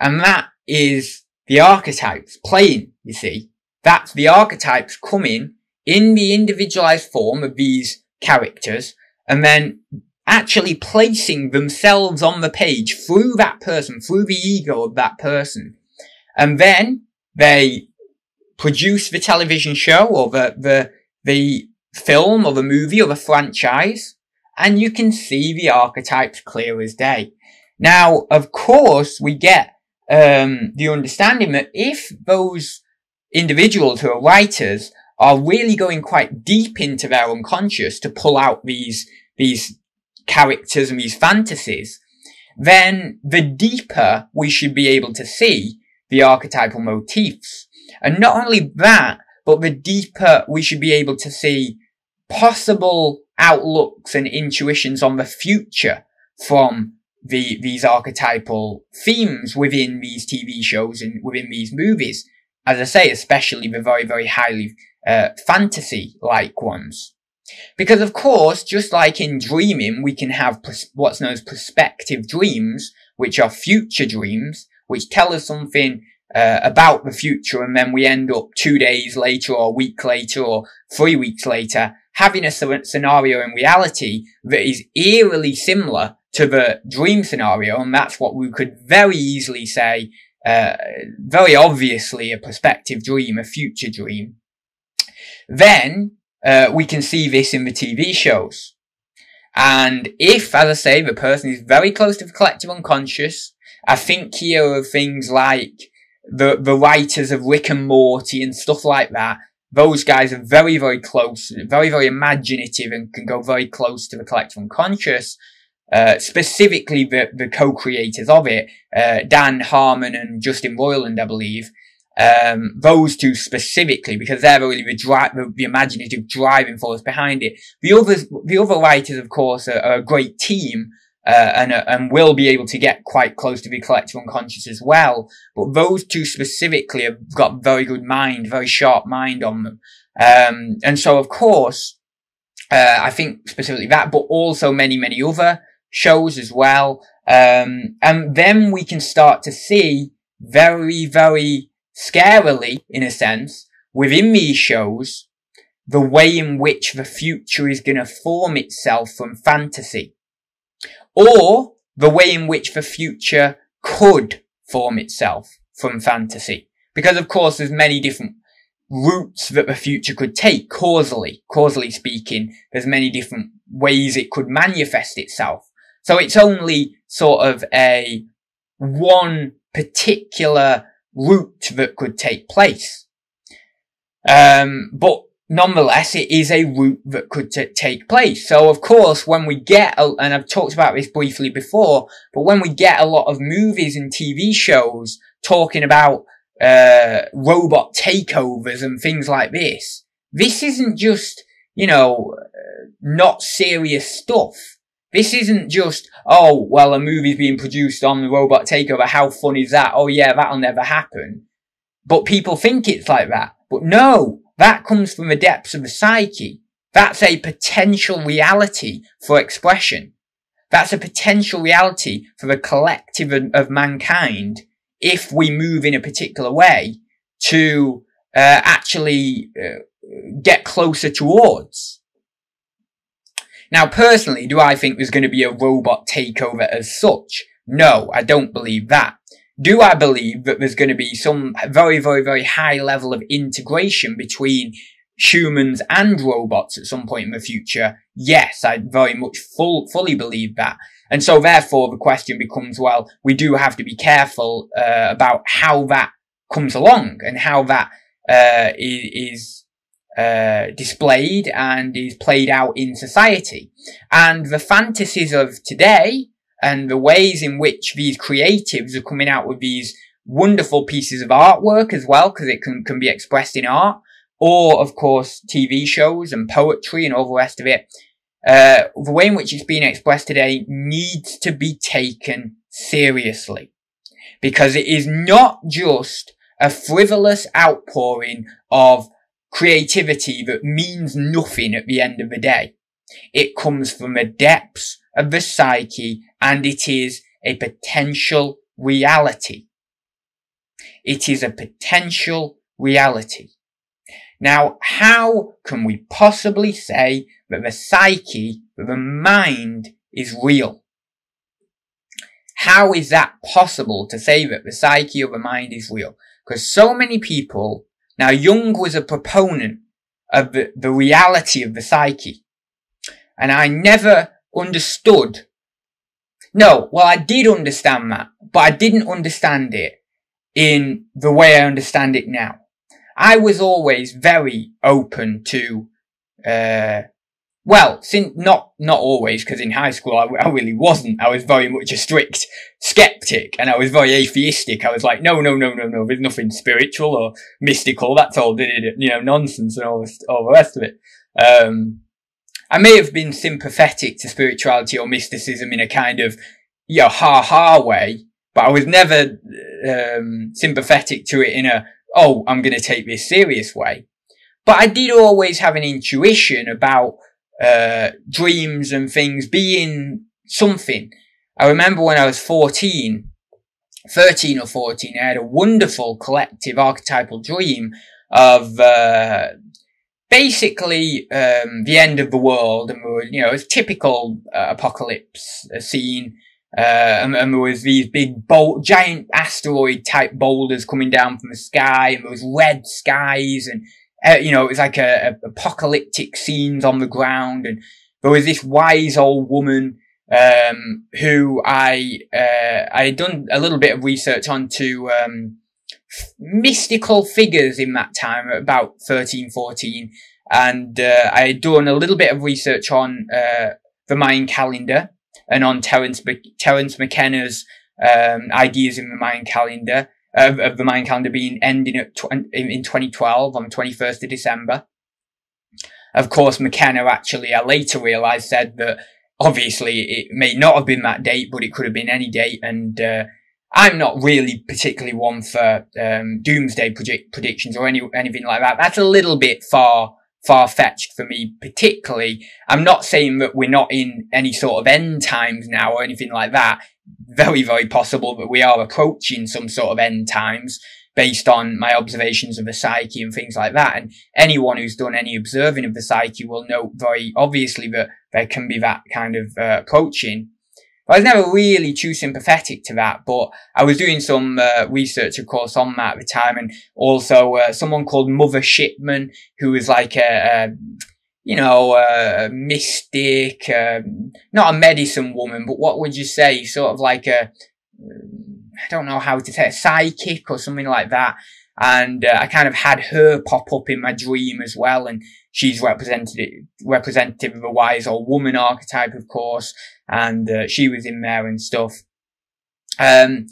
And that is the archetypes playing, you see. That's the archetypes coming in the individualized form of these characters and then actually placing themselves on the page through that person, through the ego of that person. And then they produce the television show or the, the, the film or the movie or the franchise, and you can see the archetypes clear as day. Now, of course, we get um, the understanding that if those individuals who are writers are really going quite deep into their unconscious to pull out these these characters and these fantasies, then the deeper we should be able to see the archetypal motifs. And not only that, but the deeper we should be able to see possible outlooks and intuitions on the future from the these archetypal themes within these TV shows and within these movies. As I say, especially the very, very highly uh, fantasy-like ones. Because of course, just like in dreaming, we can have pers- what's known as prospective dreams, which are future dreams, which tell us something uh, about the future, and then we end up two days later, or a week later, or three weeks later, having a scenario in reality that is eerily similar to the dream scenario, and that's what we could very easily say, uh, very obviously a prospective dream, a future dream. Then uh, we can see this in the TV shows. And if, as I say, the person is very close to the collective unconscious, I think here of things like the, the writers of Rick and Morty and stuff like that. Those guys are very, very close, very, very imaginative and can go very close to the collective unconscious. Uh, specifically the, the co-creators of it, uh, Dan Harmon and Justin Roiland, I believe, um, those two specifically, because they're really the, the, the, imaginative driving force behind it. The others, the other writers, of course, are, are a great team, uh, and, uh, and will be able to get quite close to the collective unconscious as well. But those two specifically have got very good mind, very sharp mind on them. Um, and so, of course, uh, I think specifically that, but also many, many other shows as well. Um, and then we can start to see very, very scarily, in a sense, within these shows, the way in which the future is going to form itself from fantasy. Or the way in which the future could form itself from fantasy. Because of course there's many different routes that the future could take causally, causally speaking. There's many different ways it could manifest itself. So it's only sort of a one particular route that could take place. Um, but nonetheless, it is a route that could t- take place. So of course, when we get, a, and I've talked about this briefly before, but when we get a lot of movies and TV shows talking about uh, robot takeovers and things like this, this isn't just, you know, uh, not serious stuff. This isn't just, oh, well, a movie's being produced on the robot takeover. How fun is that? Oh yeah, that'll never happen. But people think it's like that. But no, that comes from the depths of the psyche. That's a potential reality for expression. That's a potential reality for the collective of, mankind if we move in a particular way to uh, actually uh, get closer towards. Now, personally, do I think there's going to be a robot takeover as such? No, I don't believe that. Do I believe that there's going to be some very, very, very high level of integration between humans and robots at some point in the future? Yes, I very much full, fully believe that. And so therefore the question becomes, well, we do have to be careful, uh, about how that comes along and how that, uh, is, uh, displayed and is played out in society. And the fantasies of today and the ways in which these creatives are coming out with these wonderful pieces of artwork as well, because it can, can be expressed in art, or of course TV shows and poetry and all the rest of it. Uh, the way in which it's being expressed today needs to be taken seriously. Because it is not just a frivolous outpouring of creativity that means nothing at the end of the day. It comes from the depths of the psyche and it is a potential reality. It is a potential reality. Now, how can we possibly say that the psyche, that the mind is real. How is that possible to say that the psyche of the mind is real? Because so many people, now Jung was a proponent of the, the reality of the psyche. And I never understood. No, well, I did understand that, but I didn't understand it in the way I understand it now. I was always very open to, uh, well, since not not always, because in high school I, I, really wasn't. I was very much a strict skeptic, and I was very atheistic. I was like, no, no, no, no, no. There's nothing spiritual or mystical. That's all, you know, nonsense and all, this, all the rest of it. Um, I may have been sympathetic to spirituality or mysticism in a kind of, you know, ha ha way, but I was never um, sympathetic to it in a, oh, I'm going to take this serious way. But I did always have an intuition about uh, dreams and things being something. I remember when I was 14, 13 or 14, I had a wonderful collective archetypal dream of, uh, basically, um, the end of the world and we you know, it's typical uh, apocalypse scene. Uh, and, and, there was these big bol- giant asteroid type boulders coming down from the sky and there was red skies and uh, you know, it was like a, a, apocalyptic scenes on the ground, and there was this wise old woman um, who I uh, I had done a little bit of research onto um, mystical figures in that time, about 13, 14, and uh, I had done a little bit of research on uh, the Mayan calendar and on Terence Terence McKenna's um, ideas in the Mayan calendar of, of the Mayan calendar being ending at tw- in 2012 on 21st of December. Of course, McKenna actually, I later realized, said that obviously it may not have been that date, but it could have been any date. And, uh, I'm not really particularly one for, um, doomsday predict- predictions or any, anything like that. That's a little bit far, far fetched for me, particularly. I'm not saying that we're not in any sort of end times now or anything like that very, very possible that we are approaching some sort of end times based on my observations of the psyche and things like that. And anyone who's done any observing of the psyche will know very obviously that there can be that kind of uh, approaching. I was never really too sympathetic to that, but I was doing some uh, research, of course, on that at the time, and also uh, someone called Mother Shipton, who was like a, a you know, a mystic, um, not a medicine woman, but what would you say? Sort of like a, I don't know how to say, a psychic or something like that. And uh, I kind of had her pop up in my dream as well, and she's represented it, representative of a wise old woman archetype, of course, and uh, she was in there and stuff. Um,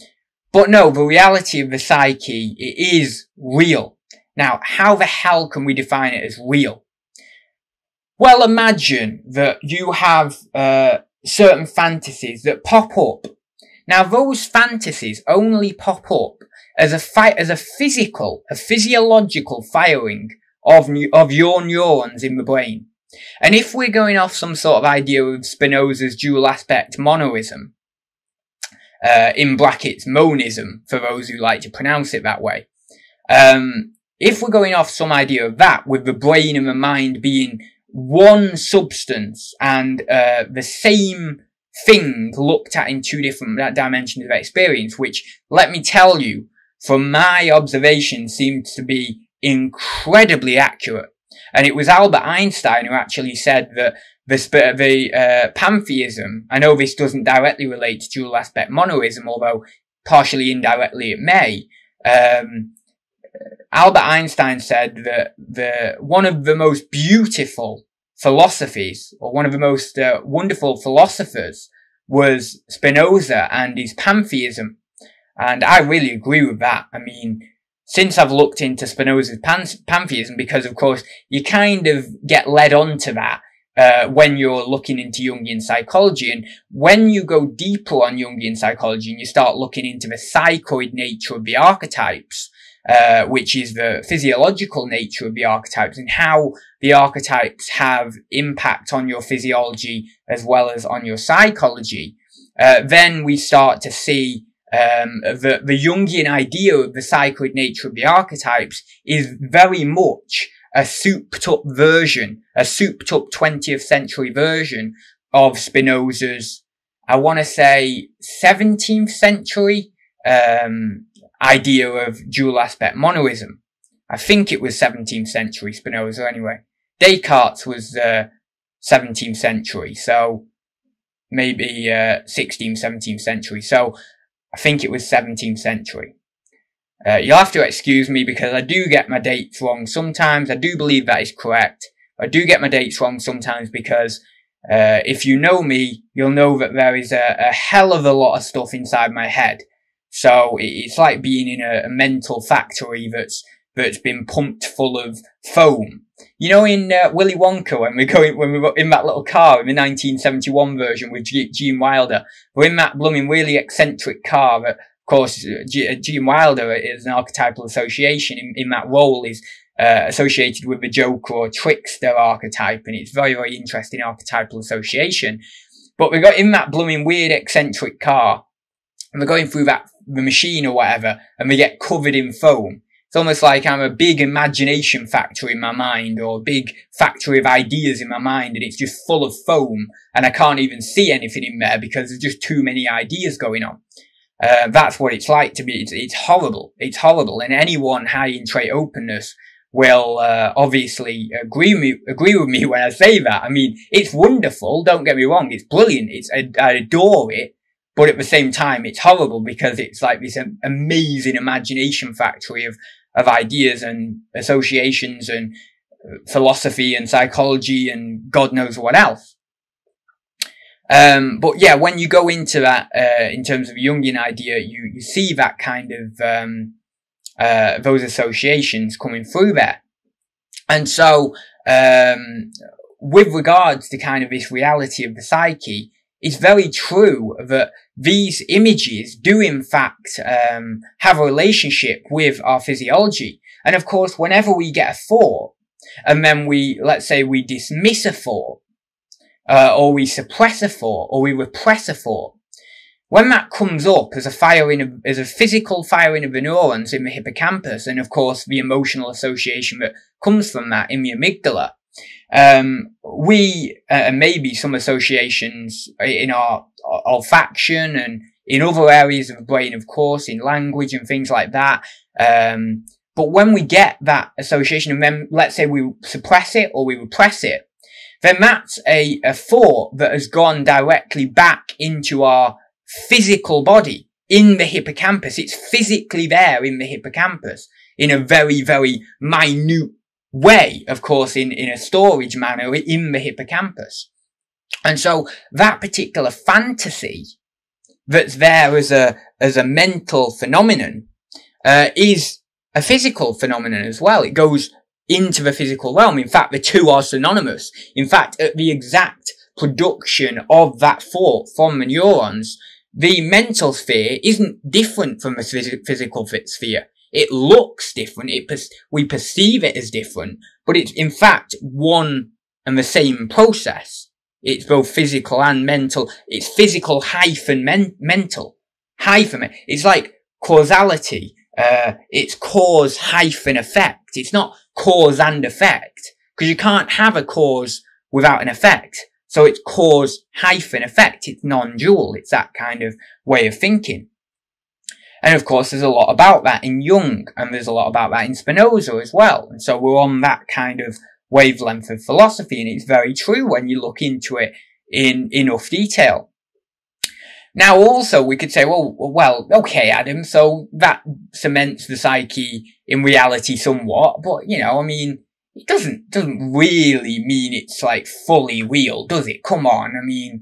but no, the reality of the psyche it is real. Now, how the hell can we define it as real? Well, imagine that you have uh, certain fantasies that pop up. Now, those fantasies only pop up as a fi- as a physical, a physiological firing of of your neurons in the brain. And if we're going off some sort of idea of Spinoza's dual aspect monoism, uh, in brackets monism, for those who like to pronounce it that way, um, if we're going off some idea of that, with the brain and the mind being one substance and uh, the same thing looked at in two different dimensions of experience, which, let me tell you, from my observation, seems to be incredibly accurate. And it was Albert Einstein who actually said that the, the uh, pantheism, I know this doesn't directly relate to dual aspect monoism, although partially indirectly it may, um, Albert Einstein said that the one of the most beautiful philosophies, or one of the most uh, wonderful philosophers, was Spinoza and his pantheism. And I really agree with that. I mean, since I've looked into Spinoza's pan- pantheism, because of course you kind of get led on to that uh, when you're looking into Jungian psychology. And when you go deeper on Jungian psychology and you start looking into the psychoid nature of the archetypes, uh, which is the physiological nature of the archetypes and how the archetypes have impact on your physiology as well as on your psychology, uh, then we start to see um, the, the Jungian idea of the psychoid nature of the archetypes is very much a souped up version, a souped up 20th century version of Spinoza's, I want to say 17th century, um, idea of dual aspect monoism. I think it was 17th century Spinoza anyway. Descartes was, uh, 17th century. So maybe, uh, 16th, 17th century. So I think it was 17th century. Uh, you'll have to excuse me because I do get my dates wrong sometimes. I do believe that is correct. I do get my dates wrong sometimes because uh, if you know me, you'll know that there is a, a, hell of a lot of stuff inside my head. So it's like being in a, a mental factory that's that's been pumped full of foam. You know, in uh, Willy Wonka, when we're going, when we were in that little car in the 1971 version with G- Gene Wilder, we're in that blooming really eccentric car that of course, G- Gene Wilder is an archetypal association in, in that role is uh, associated with the Joker or trickster archetype, and it's very, very interesting archetypal association. But we got in that blooming weird eccentric car, and we're going through that the machine or whatever, and we get covered in foam. It's almost like I'm a big imagination factory in my mind, or a big factory of ideas in my mind, and it's just full of foam, and I can't even see anything in there because there's just too many ideas going on. Uh, that's what it's like to be. It's, it's, horrible. It's horrible. And anyone high in trait openness will uh, obviously agree me, agree with me when I say that. I mean, it's wonderful. Don't get me wrong. It's brilliant. It's I, I adore it. But at the same time, it's horrible because it's like this amazing imagination factory of of ideas and associations and philosophy and psychology and God knows what else. Um, but yeah, when you go into that, uh, in terms of Jungian idea, you, you see that kind of, um, uh, those associations coming through there. And so, um, with regards to kind of this reality of the psyche, it's very true that these images do in fact, um, have a relationship with our physiology. And of course, whenever we get a thought, and then we, let's say we dismiss a thought, uh, or we suppress a thought, or we repress a thought, when that comes up as a firing as a physical firing of the neurons in the hippocampus, and of course the emotional association that comes from that in the amygdala, um, we, uh, and maybe some associations in our olfaction and in other areas of the brain, of course, in language and things like that. Um, but when we get that association and then let's say we suppress it or we repress it, then that's a, a thought that has gone directly back into our physical body in the hippocampus. It's physically there in the hippocampus in a very, very minute way, of course, in, in a storage manner in the hippocampus. And so that particular fantasy that's there as a, as a mental phenomenon, uh, is a physical phenomenon as well. It goes into the physical realm. In fact, the two are synonymous. In fact, at the exact production of that thought from the neurons, the mental sphere isn't different from the phys- physical sphere. It looks different. It per- we perceive it as different, but it's in fact one and the same process. It's both physical and mental. It's physical hyphen men- mental hyphen. It's like causality. Uh, it's cause hyphen effect. It's not cause and effect because you can't have a cause without an effect. So it's cause hyphen effect. It's non-dual. It's that kind of way of thinking. And of course, there's a lot about that in Jung, and there's a lot about that in Spinoza as well. And so we're on that kind of wavelength of philosophy, and it's very true when you look into it in enough detail. Now, also, we could say, well, well, okay, Adam, so that cements the psyche in reality somewhat, but, you know, I mean, it doesn't, doesn't really mean it's like fully real, does it? Come on, I mean,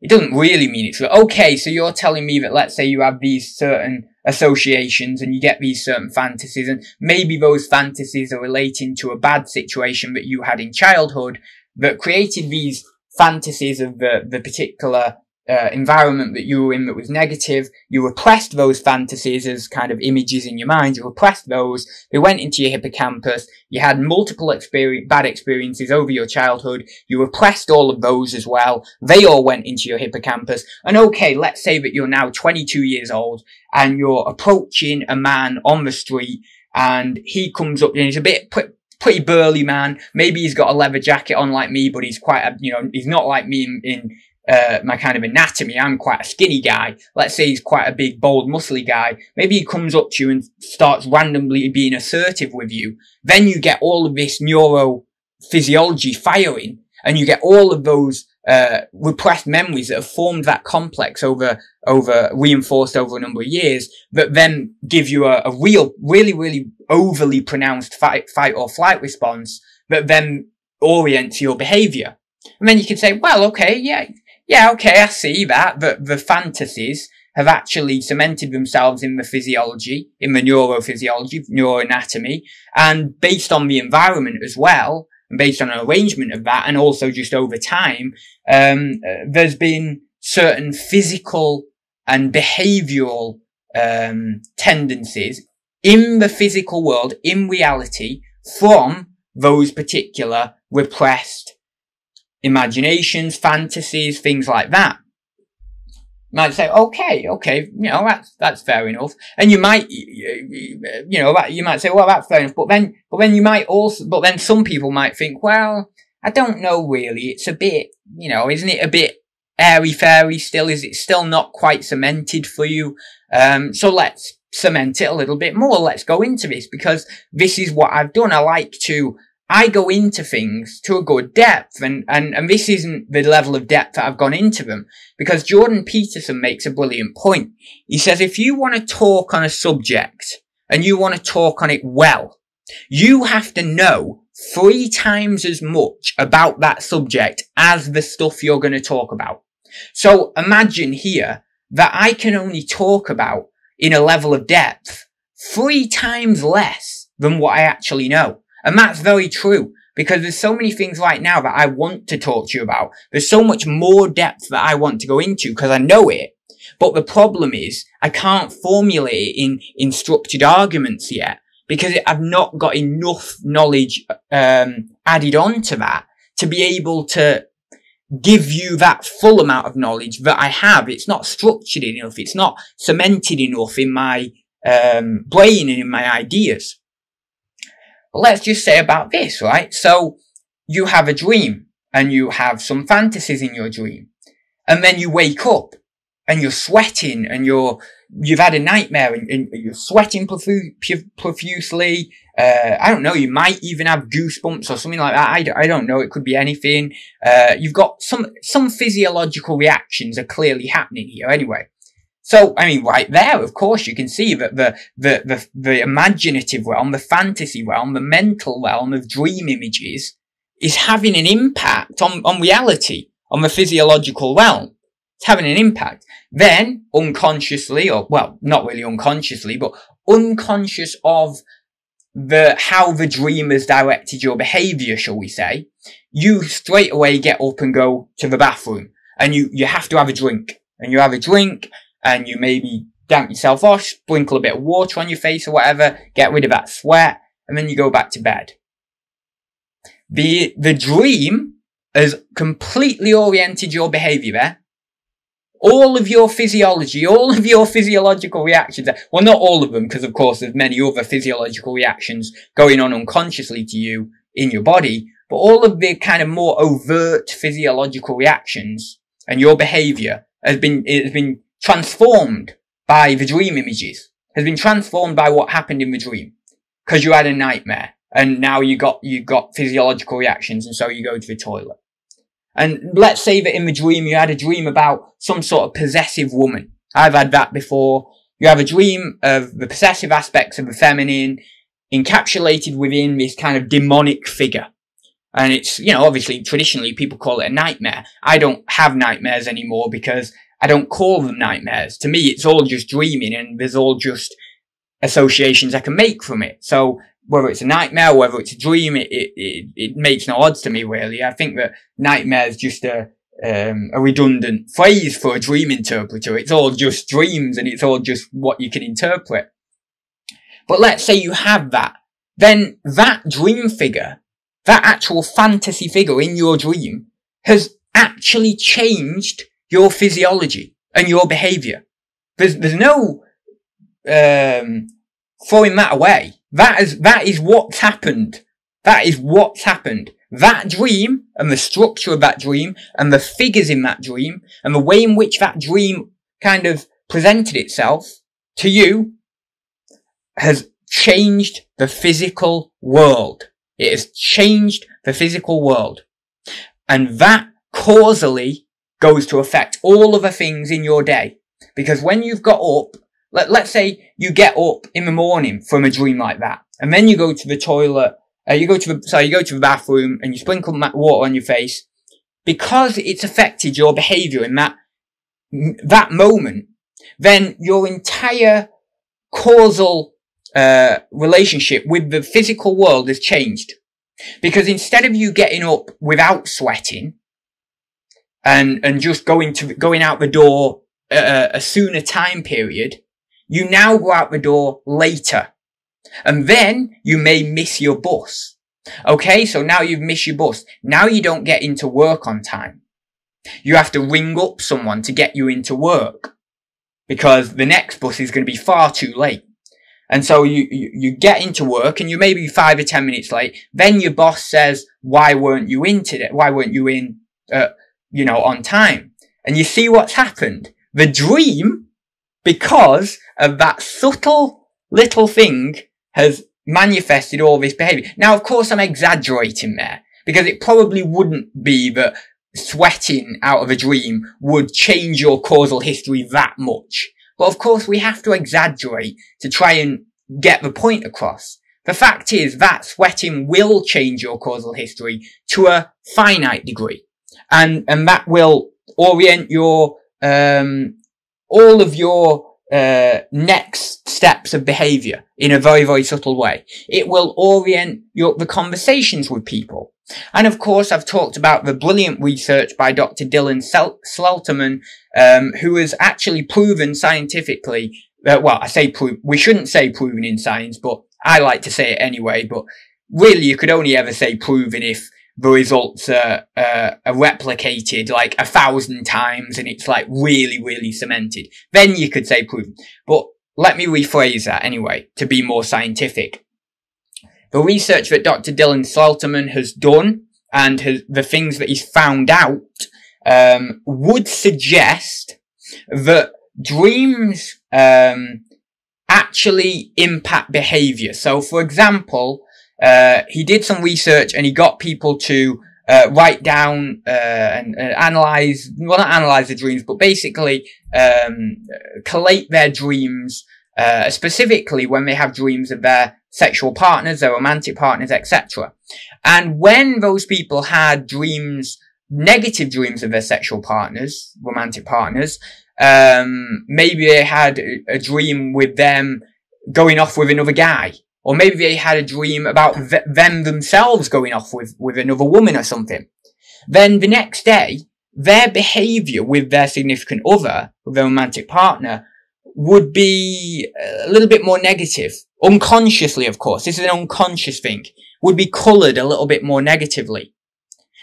it doesn't really mean it's real. Okay, so you're telling me that let's say you have these certain associations and you get these certain fantasies and maybe those fantasies are relating to a bad situation that you had in childhood that created these fantasies of the, the particular uh, environment that you were in that was negative. You repressed those fantasies as kind of images in your mind. You repressed those. They went into your hippocampus. You had multiple bad experiences over your childhood. You repressed all of those as well. They all went into your hippocampus. And okay, let's say that you're now 22 years old and you're approaching a man on the street and he comes up and he's a bit pretty burly man. Maybe he's got a leather jacket on like me, but he's quite a, you know, he's not like me in, in uh, my kind of anatomy. I'm quite a skinny guy. Let's say he's quite a big, bold, muscly guy. Maybe he comes up to you and starts randomly being assertive with you. Then you get all of this neurophysiology firing and you get all of those uh, repressed memories that have formed that complex over over reinforced over a number of years that then give you a, a real really really overly pronounced fight fight or flight response that then orients your behavior and then you can say well okay yeah yeah okay i see that that the fantasies have actually cemented themselves in the physiology in the neurophysiology neuroanatomy and based on the environment as well and based on an arrangement of that and also just over time, um, uh, there's been certain physical and behavioral um, tendencies in the physical world, in reality, from those particular repressed imaginations, fantasies, things like that might say, okay, okay, you know, that's, that's fair enough. And you might, you know, you might say, well, that's fair enough. But then, but then you might also, but then some people might think, well, I don't know really. It's a bit, you know, isn't it a bit airy fairy still? Is it still not quite cemented for you? Um, so let's cement it a little bit more. Let's go into this because this is what I've done. I like to I go into things to a good depth and, and, and this isn't the level of depth that I've gone into them because Jordan Peterson makes a brilliant point. He says if you want to talk on a subject and you want to talk on it well, you have to know three times as much about that subject as the stuff you're going to talk about. So imagine here that I can only talk about in a level of depth three times less than what I actually know. And that's very true because there's so many things right now that I want to talk to you about. There's so much more depth that I want to go into because I know it. But the problem is I can't formulate it in, in structured arguments yet because I've not got enough knowledge, um, added on to that to be able to give you that full amount of knowledge that I have. It's not structured enough. It's not cemented enough in my, um, brain and in my ideas let's just say about this, right? So you have a dream and you have some fantasies in your dream and then you wake up and you're sweating and you're, you've had a nightmare and, and you're sweating profu- profusely. Uh, I don't know. You might even have goosebumps or something like that. I don't, don't know. It could be anything. Uh, you've got some, some physiological reactions are clearly happening here anyway. So, I mean, right there, of course, you can see that the, the, the, the imaginative realm, the fantasy realm, the mental realm of dream images is having an impact on, on reality, on the physiological realm. It's having an impact. Then, unconsciously, or, well, not really unconsciously, but unconscious of the, how the dream has directed your behavior, shall we say, you straight away get up and go to the bathroom and you, you have to have a drink and you have a drink and you maybe damp yourself off, sprinkle a bit of water on your face or whatever, get rid of that sweat, and then you go back to bed. The, the dream has completely oriented your behavior there. All of your physiology, all of your physiological reactions, well, not all of them, because of course there's many other physiological reactions going on unconsciously to you in your body, but all of the kind of more overt physiological reactions and your behavior has been, it has been transformed by the dream images, has been transformed by what happened in the dream. Cause you had a nightmare and now you got, you got physiological reactions and so you go to the toilet. And let's say that in the dream you had a dream about some sort of possessive woman. I've had that before. You have a dream of the possessive aspects of the feminine encapsulated within this kind of demonic figure. And it's, you know, obviously traditionally people call it a nightmare. I don't have nightmares anymore because I don't call them nightmares. To me, it's all just dreaming and there's all just associations I can make from it. So whether it's a nightmare, whether it's a dream, it, it, it, it makes no odds to me really. I think that nightmare is just a, um, a redundant phrase for a dream interpreter. It's all just dreams and it's all just what you can interpret. But let's say you have that. Then that dream figure, that actual fantasy figure in your dream has actually changed your physiology and your behavior. There's, there's no, um, throwing that away. That is, that is what's happened That is what's happened. That dream and the structure of that dream and the figures in that dream and the way in which that dream kind of presented itself to you has changed the physical world. It has changed the physical world. And that causally goes to affect all other things in your day. Because when you've got up, let, let's say you get up in the morning from a dream like that, and then you go to the toilet, uh, you go to the, sorry, you go to the bathroom and you sprinkle water on your face, because it's affected your behavior in that, that moment, then your entire causal, uh, relationship with the physical world has changed. Because instead of you getting up without sweating, and, and just going to, going out the door a, a sooner time period, you now go out the door later. And then you may miss your bus. Okay, so now you've missed your bus. Now you don't get into work on time. You have to ring up someone to get you into work because the next bus is going to be far too late. And so you, you, you, get into work and you may be five or ten minutes late. Then your boss says, why weren't you in today? Why weren't you in, uh, you know, on time? And you see what's happened the dream, because of that subtle little thing, has manifested all this behavior. Now, of course, I'm exaggerating there because it probably wouldn't be that sweating out of a dream would change your causal history that much. But of course, we have to exaggerate to try and get the point across. The fact is that sweating will change your causal history to a finite degree. And, and that will orient your um, all of your uh, next steps of behavior in a very, very subtle way. It will orient your, the conversations with people. And of course, I've talked about the brilliant research by Dr. Dylan Selterman, um, who has actually proven scientifically, uh, well, I say prove, we shouldn't say proven in science, but I like to say it anyway, but really you could only ever say proven if the results are, uh, are replicated like a thousand times and it's like really, really cemented. Then you could say proven. But let me rephrase that anyway to be more scientific. The research that Dr. Dylan Selterman has done and has, the things that he's found out um, would suggest that dreams um, actually impact behavior. So, for example, uh, he did some research and he got people to uh, write down uh, and uh, analyze, well, not analyze the dreams, but basically um, collate their dreams, uh, specifically when they have dreams of their sexual partners, their romantic partners, etc. And when those people had dreams, negative dreams of their sexual partners, romantic partners, um, maybe they had a dream with them going off with another guy or maybe they had a dream about th- them themselves going off with, with another woman or something. Then the next day, their behavior with their significant other, with their romantic partner, would be a little bit more negative. Unconsciously, of course. This is an unconscious thing. Would be coloured a little bit more negatively.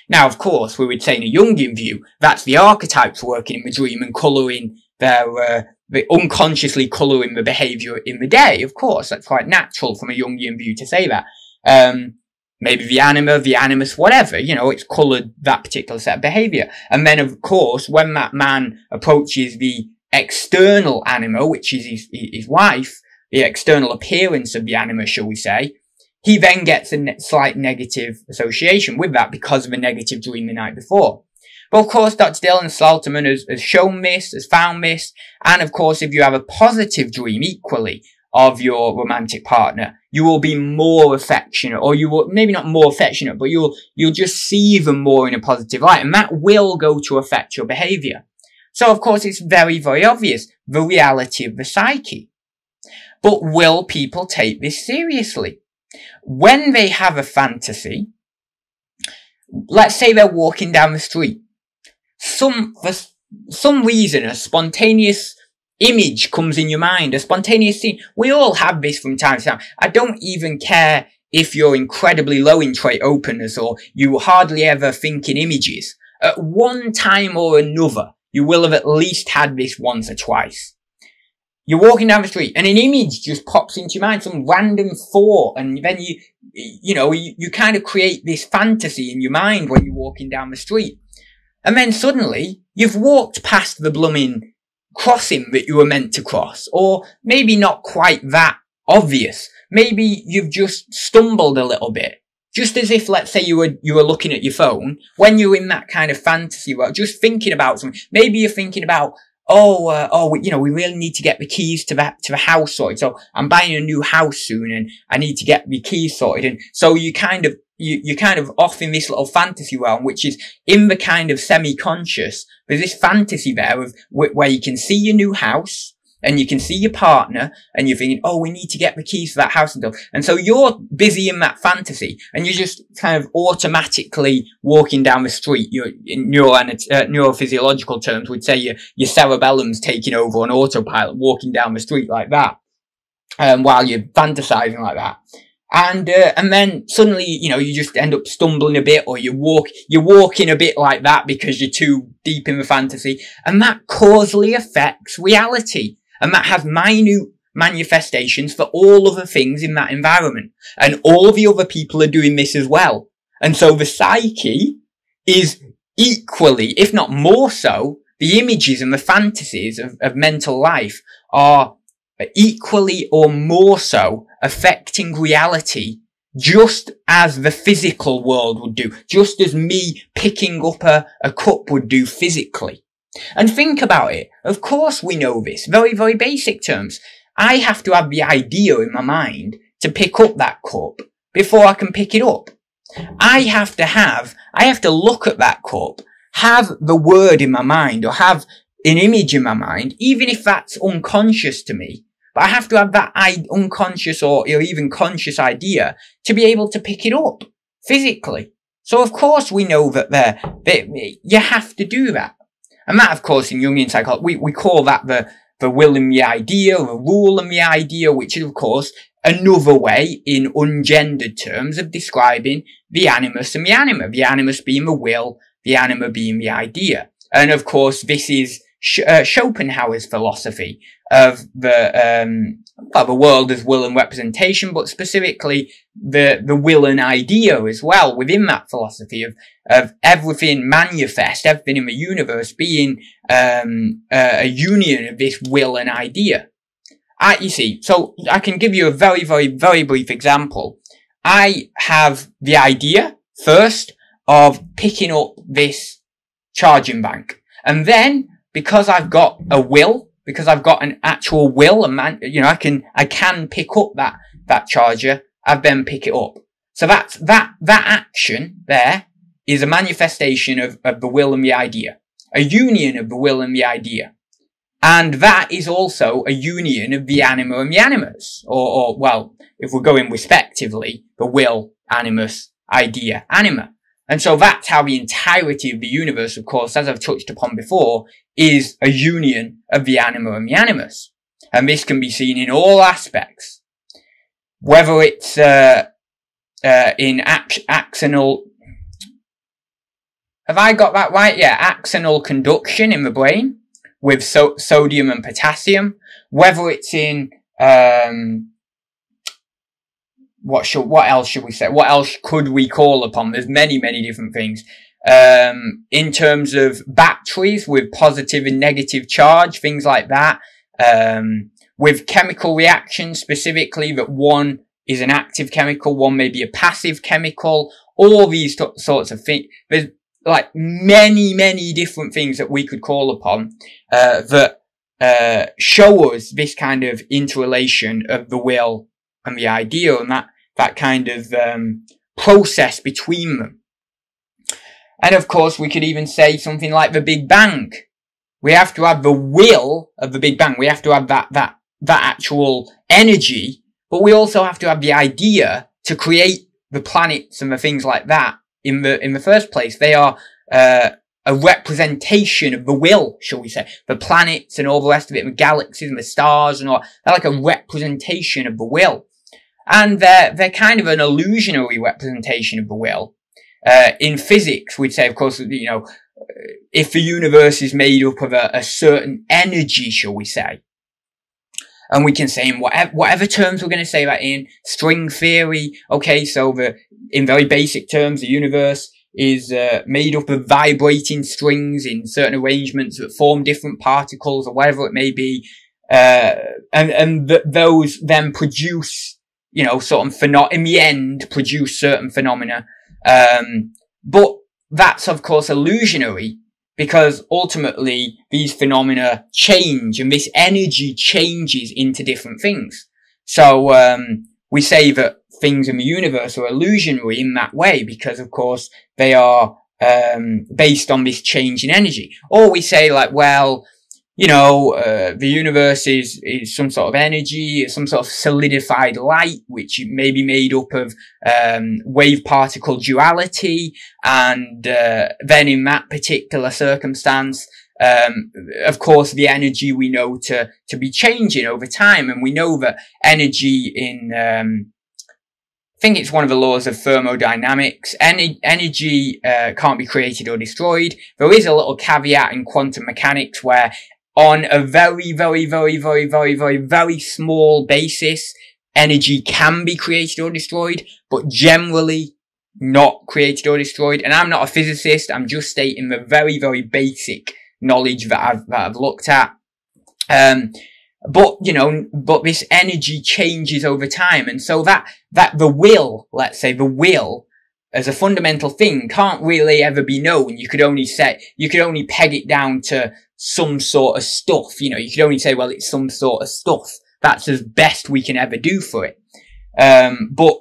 Now, of course, we would say in a Jungian view, that's the archetypes working in the dream and colouring their, uh, unconsciously colouring the behaviour in the day. Of course, that's quite natural from a Jungian view to say that. Um, maybe the anima, the animus, whatever, you know, it's coloured that particular set of behaviour. And then, of course, when that man approaches the external anima, which is his, his wife, the external appearance of the anima, shall we say, he then gets a ne- slight negative association with that because of a negative dream the night before. But of course, Dr. Dylan Selterman has, has shown this, has found this, and of course, if you have a positive dream equally of your romantic partner, you will be more affectionate, or you will, maybe not more affectionate, but you'll, you'll just see them more in a positive light, and that will go to affect your behavior. So of course, it's very, very obvious, the reality of the psyche. But will people take this seriously? When they have a fantasy, let's say they're walking down the street some for some reason a spontaneous image comes in your mind, a spontaneous scene. We all have this from time to time. I don't even care if you're incredibly low in trait openness or you hardly ever think in images. At one time or another, you will have at least had this once or twice. You're walking down the street and an image just pops into your mind, some random thought, and then you, you know, you, you kind of create this fantasy in your mind when you're walking down the street. And then suddenly you've walked past the blooming crossing that you were meant to cross, or maybe not quite that obvious. Maybe you've just stumbled a little bit. Just as if, let's say you were, you were looking at your phone, when you're in that kind of fantasy world, just thinking about something. Maybe you're thinking about, oh, uh, oh, you know, we really need to get the keys to the, to the house sorted. So I'm buying a new house soon and I need to get the keys sorted. And so you kind of, you, you're kind of off in this little fantasy realm, which is in the kind of semi-conscious. There's this fantasy there of where you can see your new house and you can see your partner and you're thinking, oh, we need to get the keys to that house and stuff. And so you're busy in that fantasy and you're just kind of automatically walking down the street. Your in neuro, uh, neurophysiological terms would say your, your cerebellum's taking over on autopilot, walking down the street like that. Um, while you're fantasizing like that. And, uh, and then suddenly, you know, you just end up stumbling a bit or you walk, you're walking a bit like that because you're too deep in the fantasy. And that causally affects reality. And that has minute manifestations for all other things in that environment. And all the other people are doing this as well. And so the psyche is equally, if not more so, the images and the fantasies of, of mental life are equally or more so affecting reality just as the physical world would do, just as me picking up a, a cup would do physically. And think about it. Of course we know this. Very, very basic terms. I have to have the idea in my mind to pick up that cup before I can pick it up. I have to have, I have to look at that cup, have the word in my mind or have an image in my mind, even if that's unconscious to me. But I have to have that unconscious or even conscious idea to be able to pick it up physically. So of course we know that there, that you have to do that. And that, of course, in Jungian psychology, we, we call that the, the will and the idea, the rule and the idea, which is, of course, another way in ungendered terms of describing the animus and the anima. The animus being the will, the anima being the idea. And of course, this is uh, Schopenhauer's philosophy of the um, well, the world as will and representation, but specifically the the will and idea as well within that philosophy of of everything manifest, everything in the universe being um, a union of this will and idea. I, you see, so I can give you a very, very, very brief example. I have the idea first of picking up this charging bank, and then because I've got a will, because I've got an actual will, a man, you know, I can, I can pick up that, that charger, I've then pick it up. So that's, that, that action there is a manifestation of, of the will and the idea. A union of the will and the idea. And that is also a union of the anima and the animus. Or, or, well, if we're going respectively, the will, animus, idea, anima. And so that's how the entirety of the universe, of course, as I've touched upon before, is a union of the anima and the animus. And this can be seen in all aspects. Whether it's, uh, uh, in ax- axonal, have I got that right? Yeah, axonal conduction in the brain with so- sodium and potassium. Whether it's in, um, what should, what else should we say? What else could we call upon? There's many, many different things. Um, in terms of batteries with positive and negative charge, things like that. Um, with chemical reactions specifically that one is an active chemical, one may be a passive chemical, all these t- sorts of things. There's like many, many different things that we could call upon, uh, that, uh, show us this kind of interrelation of the will and the ideal and that, that kind of, um, process between them. And of course, we could even say something like the Big Bang. We have to have the will of the Big Bang. We have to have that, that, that actual energy, but we also have to have the idea to create the planets and the things like that in the, in the first place. They are, uh, a representation of the will, shall we say. The planets and all the rest of it, the galaxies and the stars and all, they're like a representation of the will and they're they're kind of an illusionary representation of the will. Uh, in physics, we'd say, of course, you know, if the universe is made up of a, a certain energy, shall we say, and we can say in whatever, whatever terms we're going to say that in. String theory. Okay. So the, in very basic terms, the universe is uh, made up of vibrating strings in certain arrangements that form different particles or whatever it may be. Uh, and, and th- those then produce, you know, sort of phenom- in the end, produce certain phenomena. Um, but that's of course illusionary because ultimately these phenomena change and this energy changes into different things. So, um, we say that things in the universe are illusionary in that way because of course they are, um, based on this change in energy. Or we say like, well, you know, uh, the universe is, is some sort of energy, some sort of solidified light, which may be made up of, um, wave particle duality. And, uh, then in that particular circumstance, um, of course, the energy we know to, to be changing over time. And we know that energy in, um, I think it's one of the laws of thermodynamics. Any energy uh, can't be created or destroyed. There is a little caveat in quantum mechanics where on a very, very, very, very, very, very, very small basis, energy can be created or destroyed, but generally not created or destroyed. And I'm not a physicist. I'm just stating the very, very basic knowledge that I've, that I've looked at. Um, but, you know, but this energy changes over time. And so that, that the will, let's say the will as a fundamental thing can't really ever be known. You could only set, you could only peg it down to some sort of stuff. You know, you could only say, well, it's some sort of stuff. That's as best we can ever do for it. Um, but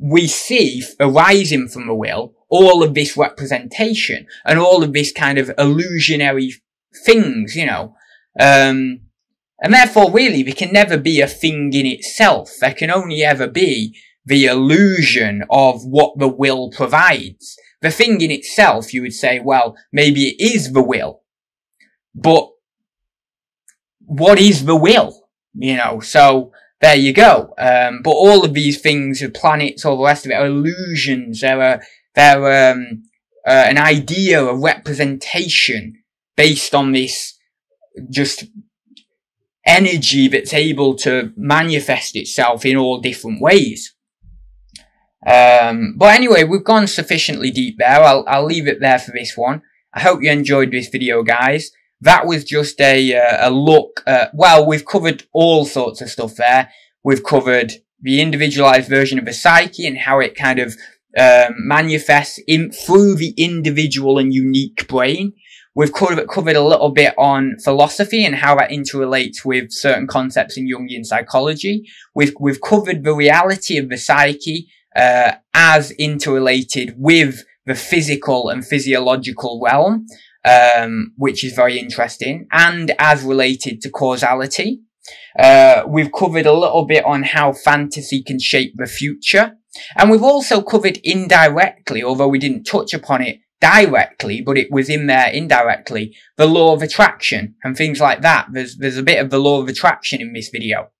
we see arising from the will all of this representation and all of this kind of illusionary things, you know. Um, and therefore, really, there can never be a thing in itself. There can only ever be the illusion of what the will provides. The thing in itself, you would say, well, maybe it is the will. But what is the will? You know, so there you go. Um, but all of these things, the planets, all the rest of it, are illusions. They're a, they're um, uh, an idea, a representation based on this just energy that's able to manifest itself in all different ways. Um, but anyway, we've gone sufficiently deep there. I'll, I'll leave it there for this one. I hope you enjoyed this video, guys that was just a, uh, a look at, well, we've covered all sorts of stuff there. We've covered the individualized version of the psyche and how it kind of um, manifests in through the individual and unique brain. We've covered, covered a little bit on philosophy and how that interrelates with certain concepts in Jungian psychology. We've, we've covered the reality of the psyche, uh, as interrelated with the physical and physiological realm um, which is very interesting, and as related to causality. Uh, we've covered a little bit on how fantasy can shape the future. And we've also covered indirectly, although we didn't touch upon it directly, but it was in there indirectly, the law of attraction and things like that. There's, there's a bit of the law of attraction in this video.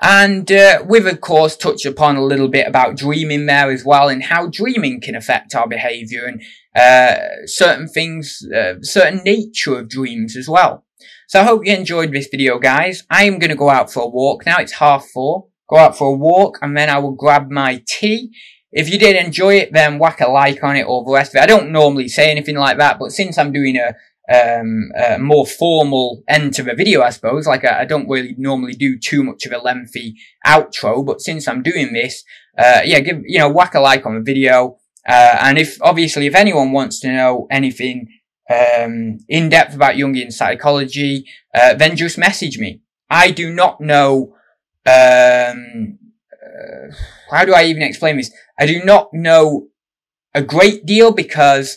And uh, we've of course touched upon a little bit about dreaming there as well and how dreaming can affect our behavior and uh, certain things, uh, certain nature of dreams as well. So I hope you enjoyed this video guys. I am going to go out for a walk now. It's half four. Go out for a walk and then I will grab my tea. If you did enjoy it, then whack a like on it or the rest of it. I don't normally say anything like that, but since I'm doing a um, a more formal end to the video, I suppose. Like I, I, don't really normally do too much of a lengthy outro, but since I'm doing this, uh, yeah, give, you know, whack a like on the video. Uh, and if, obviously, if anyone wants to know anything, um, in depth about Jungian psychology, uh, then just message me. I do not know, um, uh, how do I even explain this? I do not know a great deal because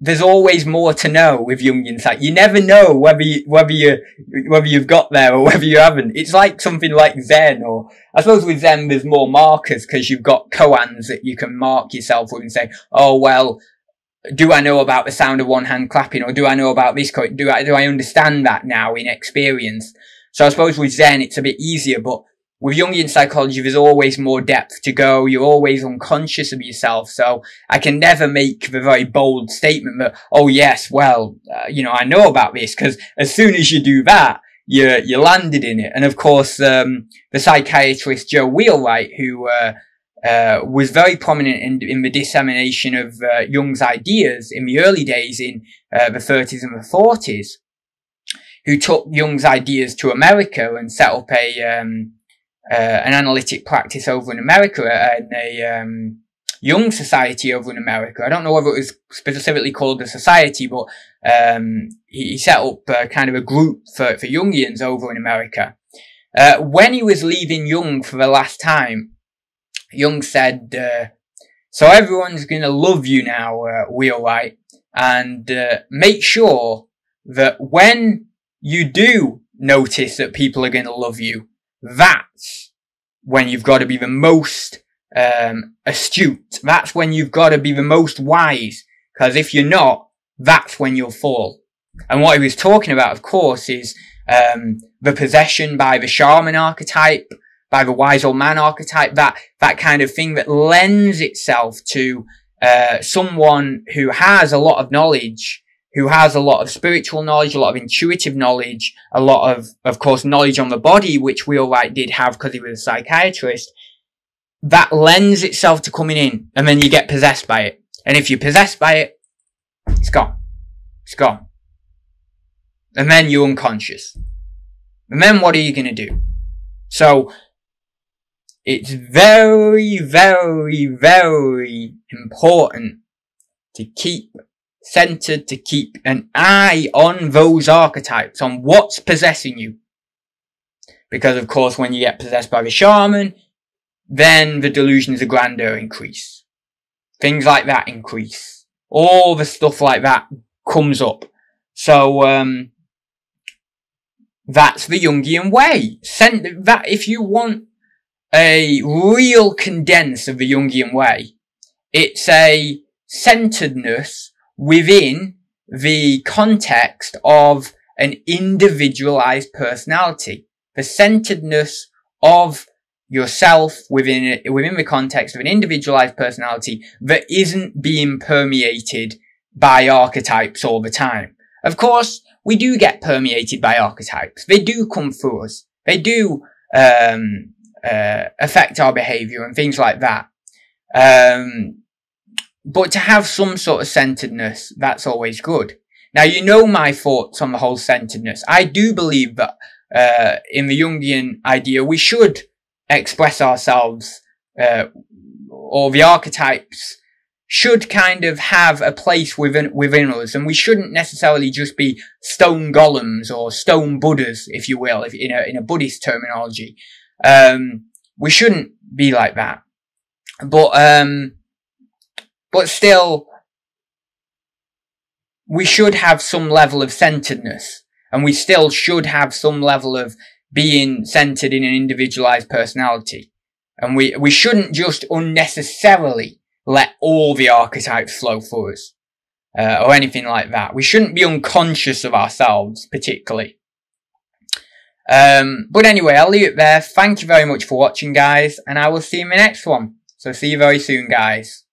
there's always more to know with Jungian psych. You never know whether you, whether you, whether you've got there or whether you haven't. It's like something like Zen or, I suppose with Zen there's more markers because you've got koans that you can mark yourself with and say, oh well, do I know about the sound of one hand clapping or do I know about this? Do I, do I understand that now in experience? So I suppose with Zen it's a bit easier, but with Jungian psychology, there's always more depth to go. You're always unconscious of yourself. So I can never make the very bold statement that, oh yes, well, uh, you know, I know about this because as soon as you do that, you you landed in it. And of course, um, the psychiatrist Joe Wheelwright, who uh, uh, was very prominent in, in the dissemination of uh, Jung's ideas in the early days in uh, the 30s and the 40s, who took Jung's ideas to America and set up a um, uh, an analytic practice over in America and a um, Jung Society over in America. I don't know whether it was specifically called a society, but um, he, he, set up uh, kind of a group for, for Jungians over in America. Uh, when he was leaving Jung for the last time, Jung said, uh, so everyone's going to love you now, uh, Wheelwright, and uh, make sure that when you do notice that people are going to love you, that's when you've got to be the most um, astute. That's when you've got to be the most wise. Because if you're not, that's when you'll fall. And what he was talking about, of course, is um, the possession by the shaman archetype, by the wise old man archetype, that that kind of thing that lends itself to uh, someone who has a lot of knowledge, who has a lot of spiritual knowledge, a lot of intuitive knowledge, a lot of, of course, knowledge on the body, which Wheelwright did have because he was a psychiatrist, that lends itself to coming in, and then you get possessed by it. And if you're possessed by it, it's gone. It's gone. And then you're unconscious. And then what are you gonna do? So, it's very, very, very important to keep centered, to keep an eye on those archetypes, on what's possessing you. Because of course, when you get possessed by the shaman, then the delusions of grandeur increase. Things like that increase. All the stuff like that comes up. So, um, that's the Jungian way. Send that if you want a real condense of the Jungian way, it's a centeredness within the context of an individualized personality. The centeredness of yourself within within the context of an individualized personality that isn't being permeated by archetypes all the time. Of course, we do get permeated by archetypes. They do come through us. They do um, uh, affect our behavior and things like that. Um, but to have some sort of centeredness, that's always good. Now, you know my thoughts on the whole centeredness. I do believe that uh, in the Jungian idea, we should express ourselves, uh, or the archetypes should kind of have a place within within us, and we shouldn't necessarily just be stone golems or stone buddhas, if you will, if in a in a Buddhist terminology. Um, we shouldn't be like that, but um, but still, we should have some level of centeredness, and we still should have some level of being centered in an individualized personality. And we, we shouldn't just unnecessarily let all the archetypes flow for us, uh, or anything like that. We shouldn't be unconscious of ourselves, particularly. Um, but anyway, I'll leave it there. Thank you very much for watching, guys, and I will see you in the next one. So see you very soon, guys.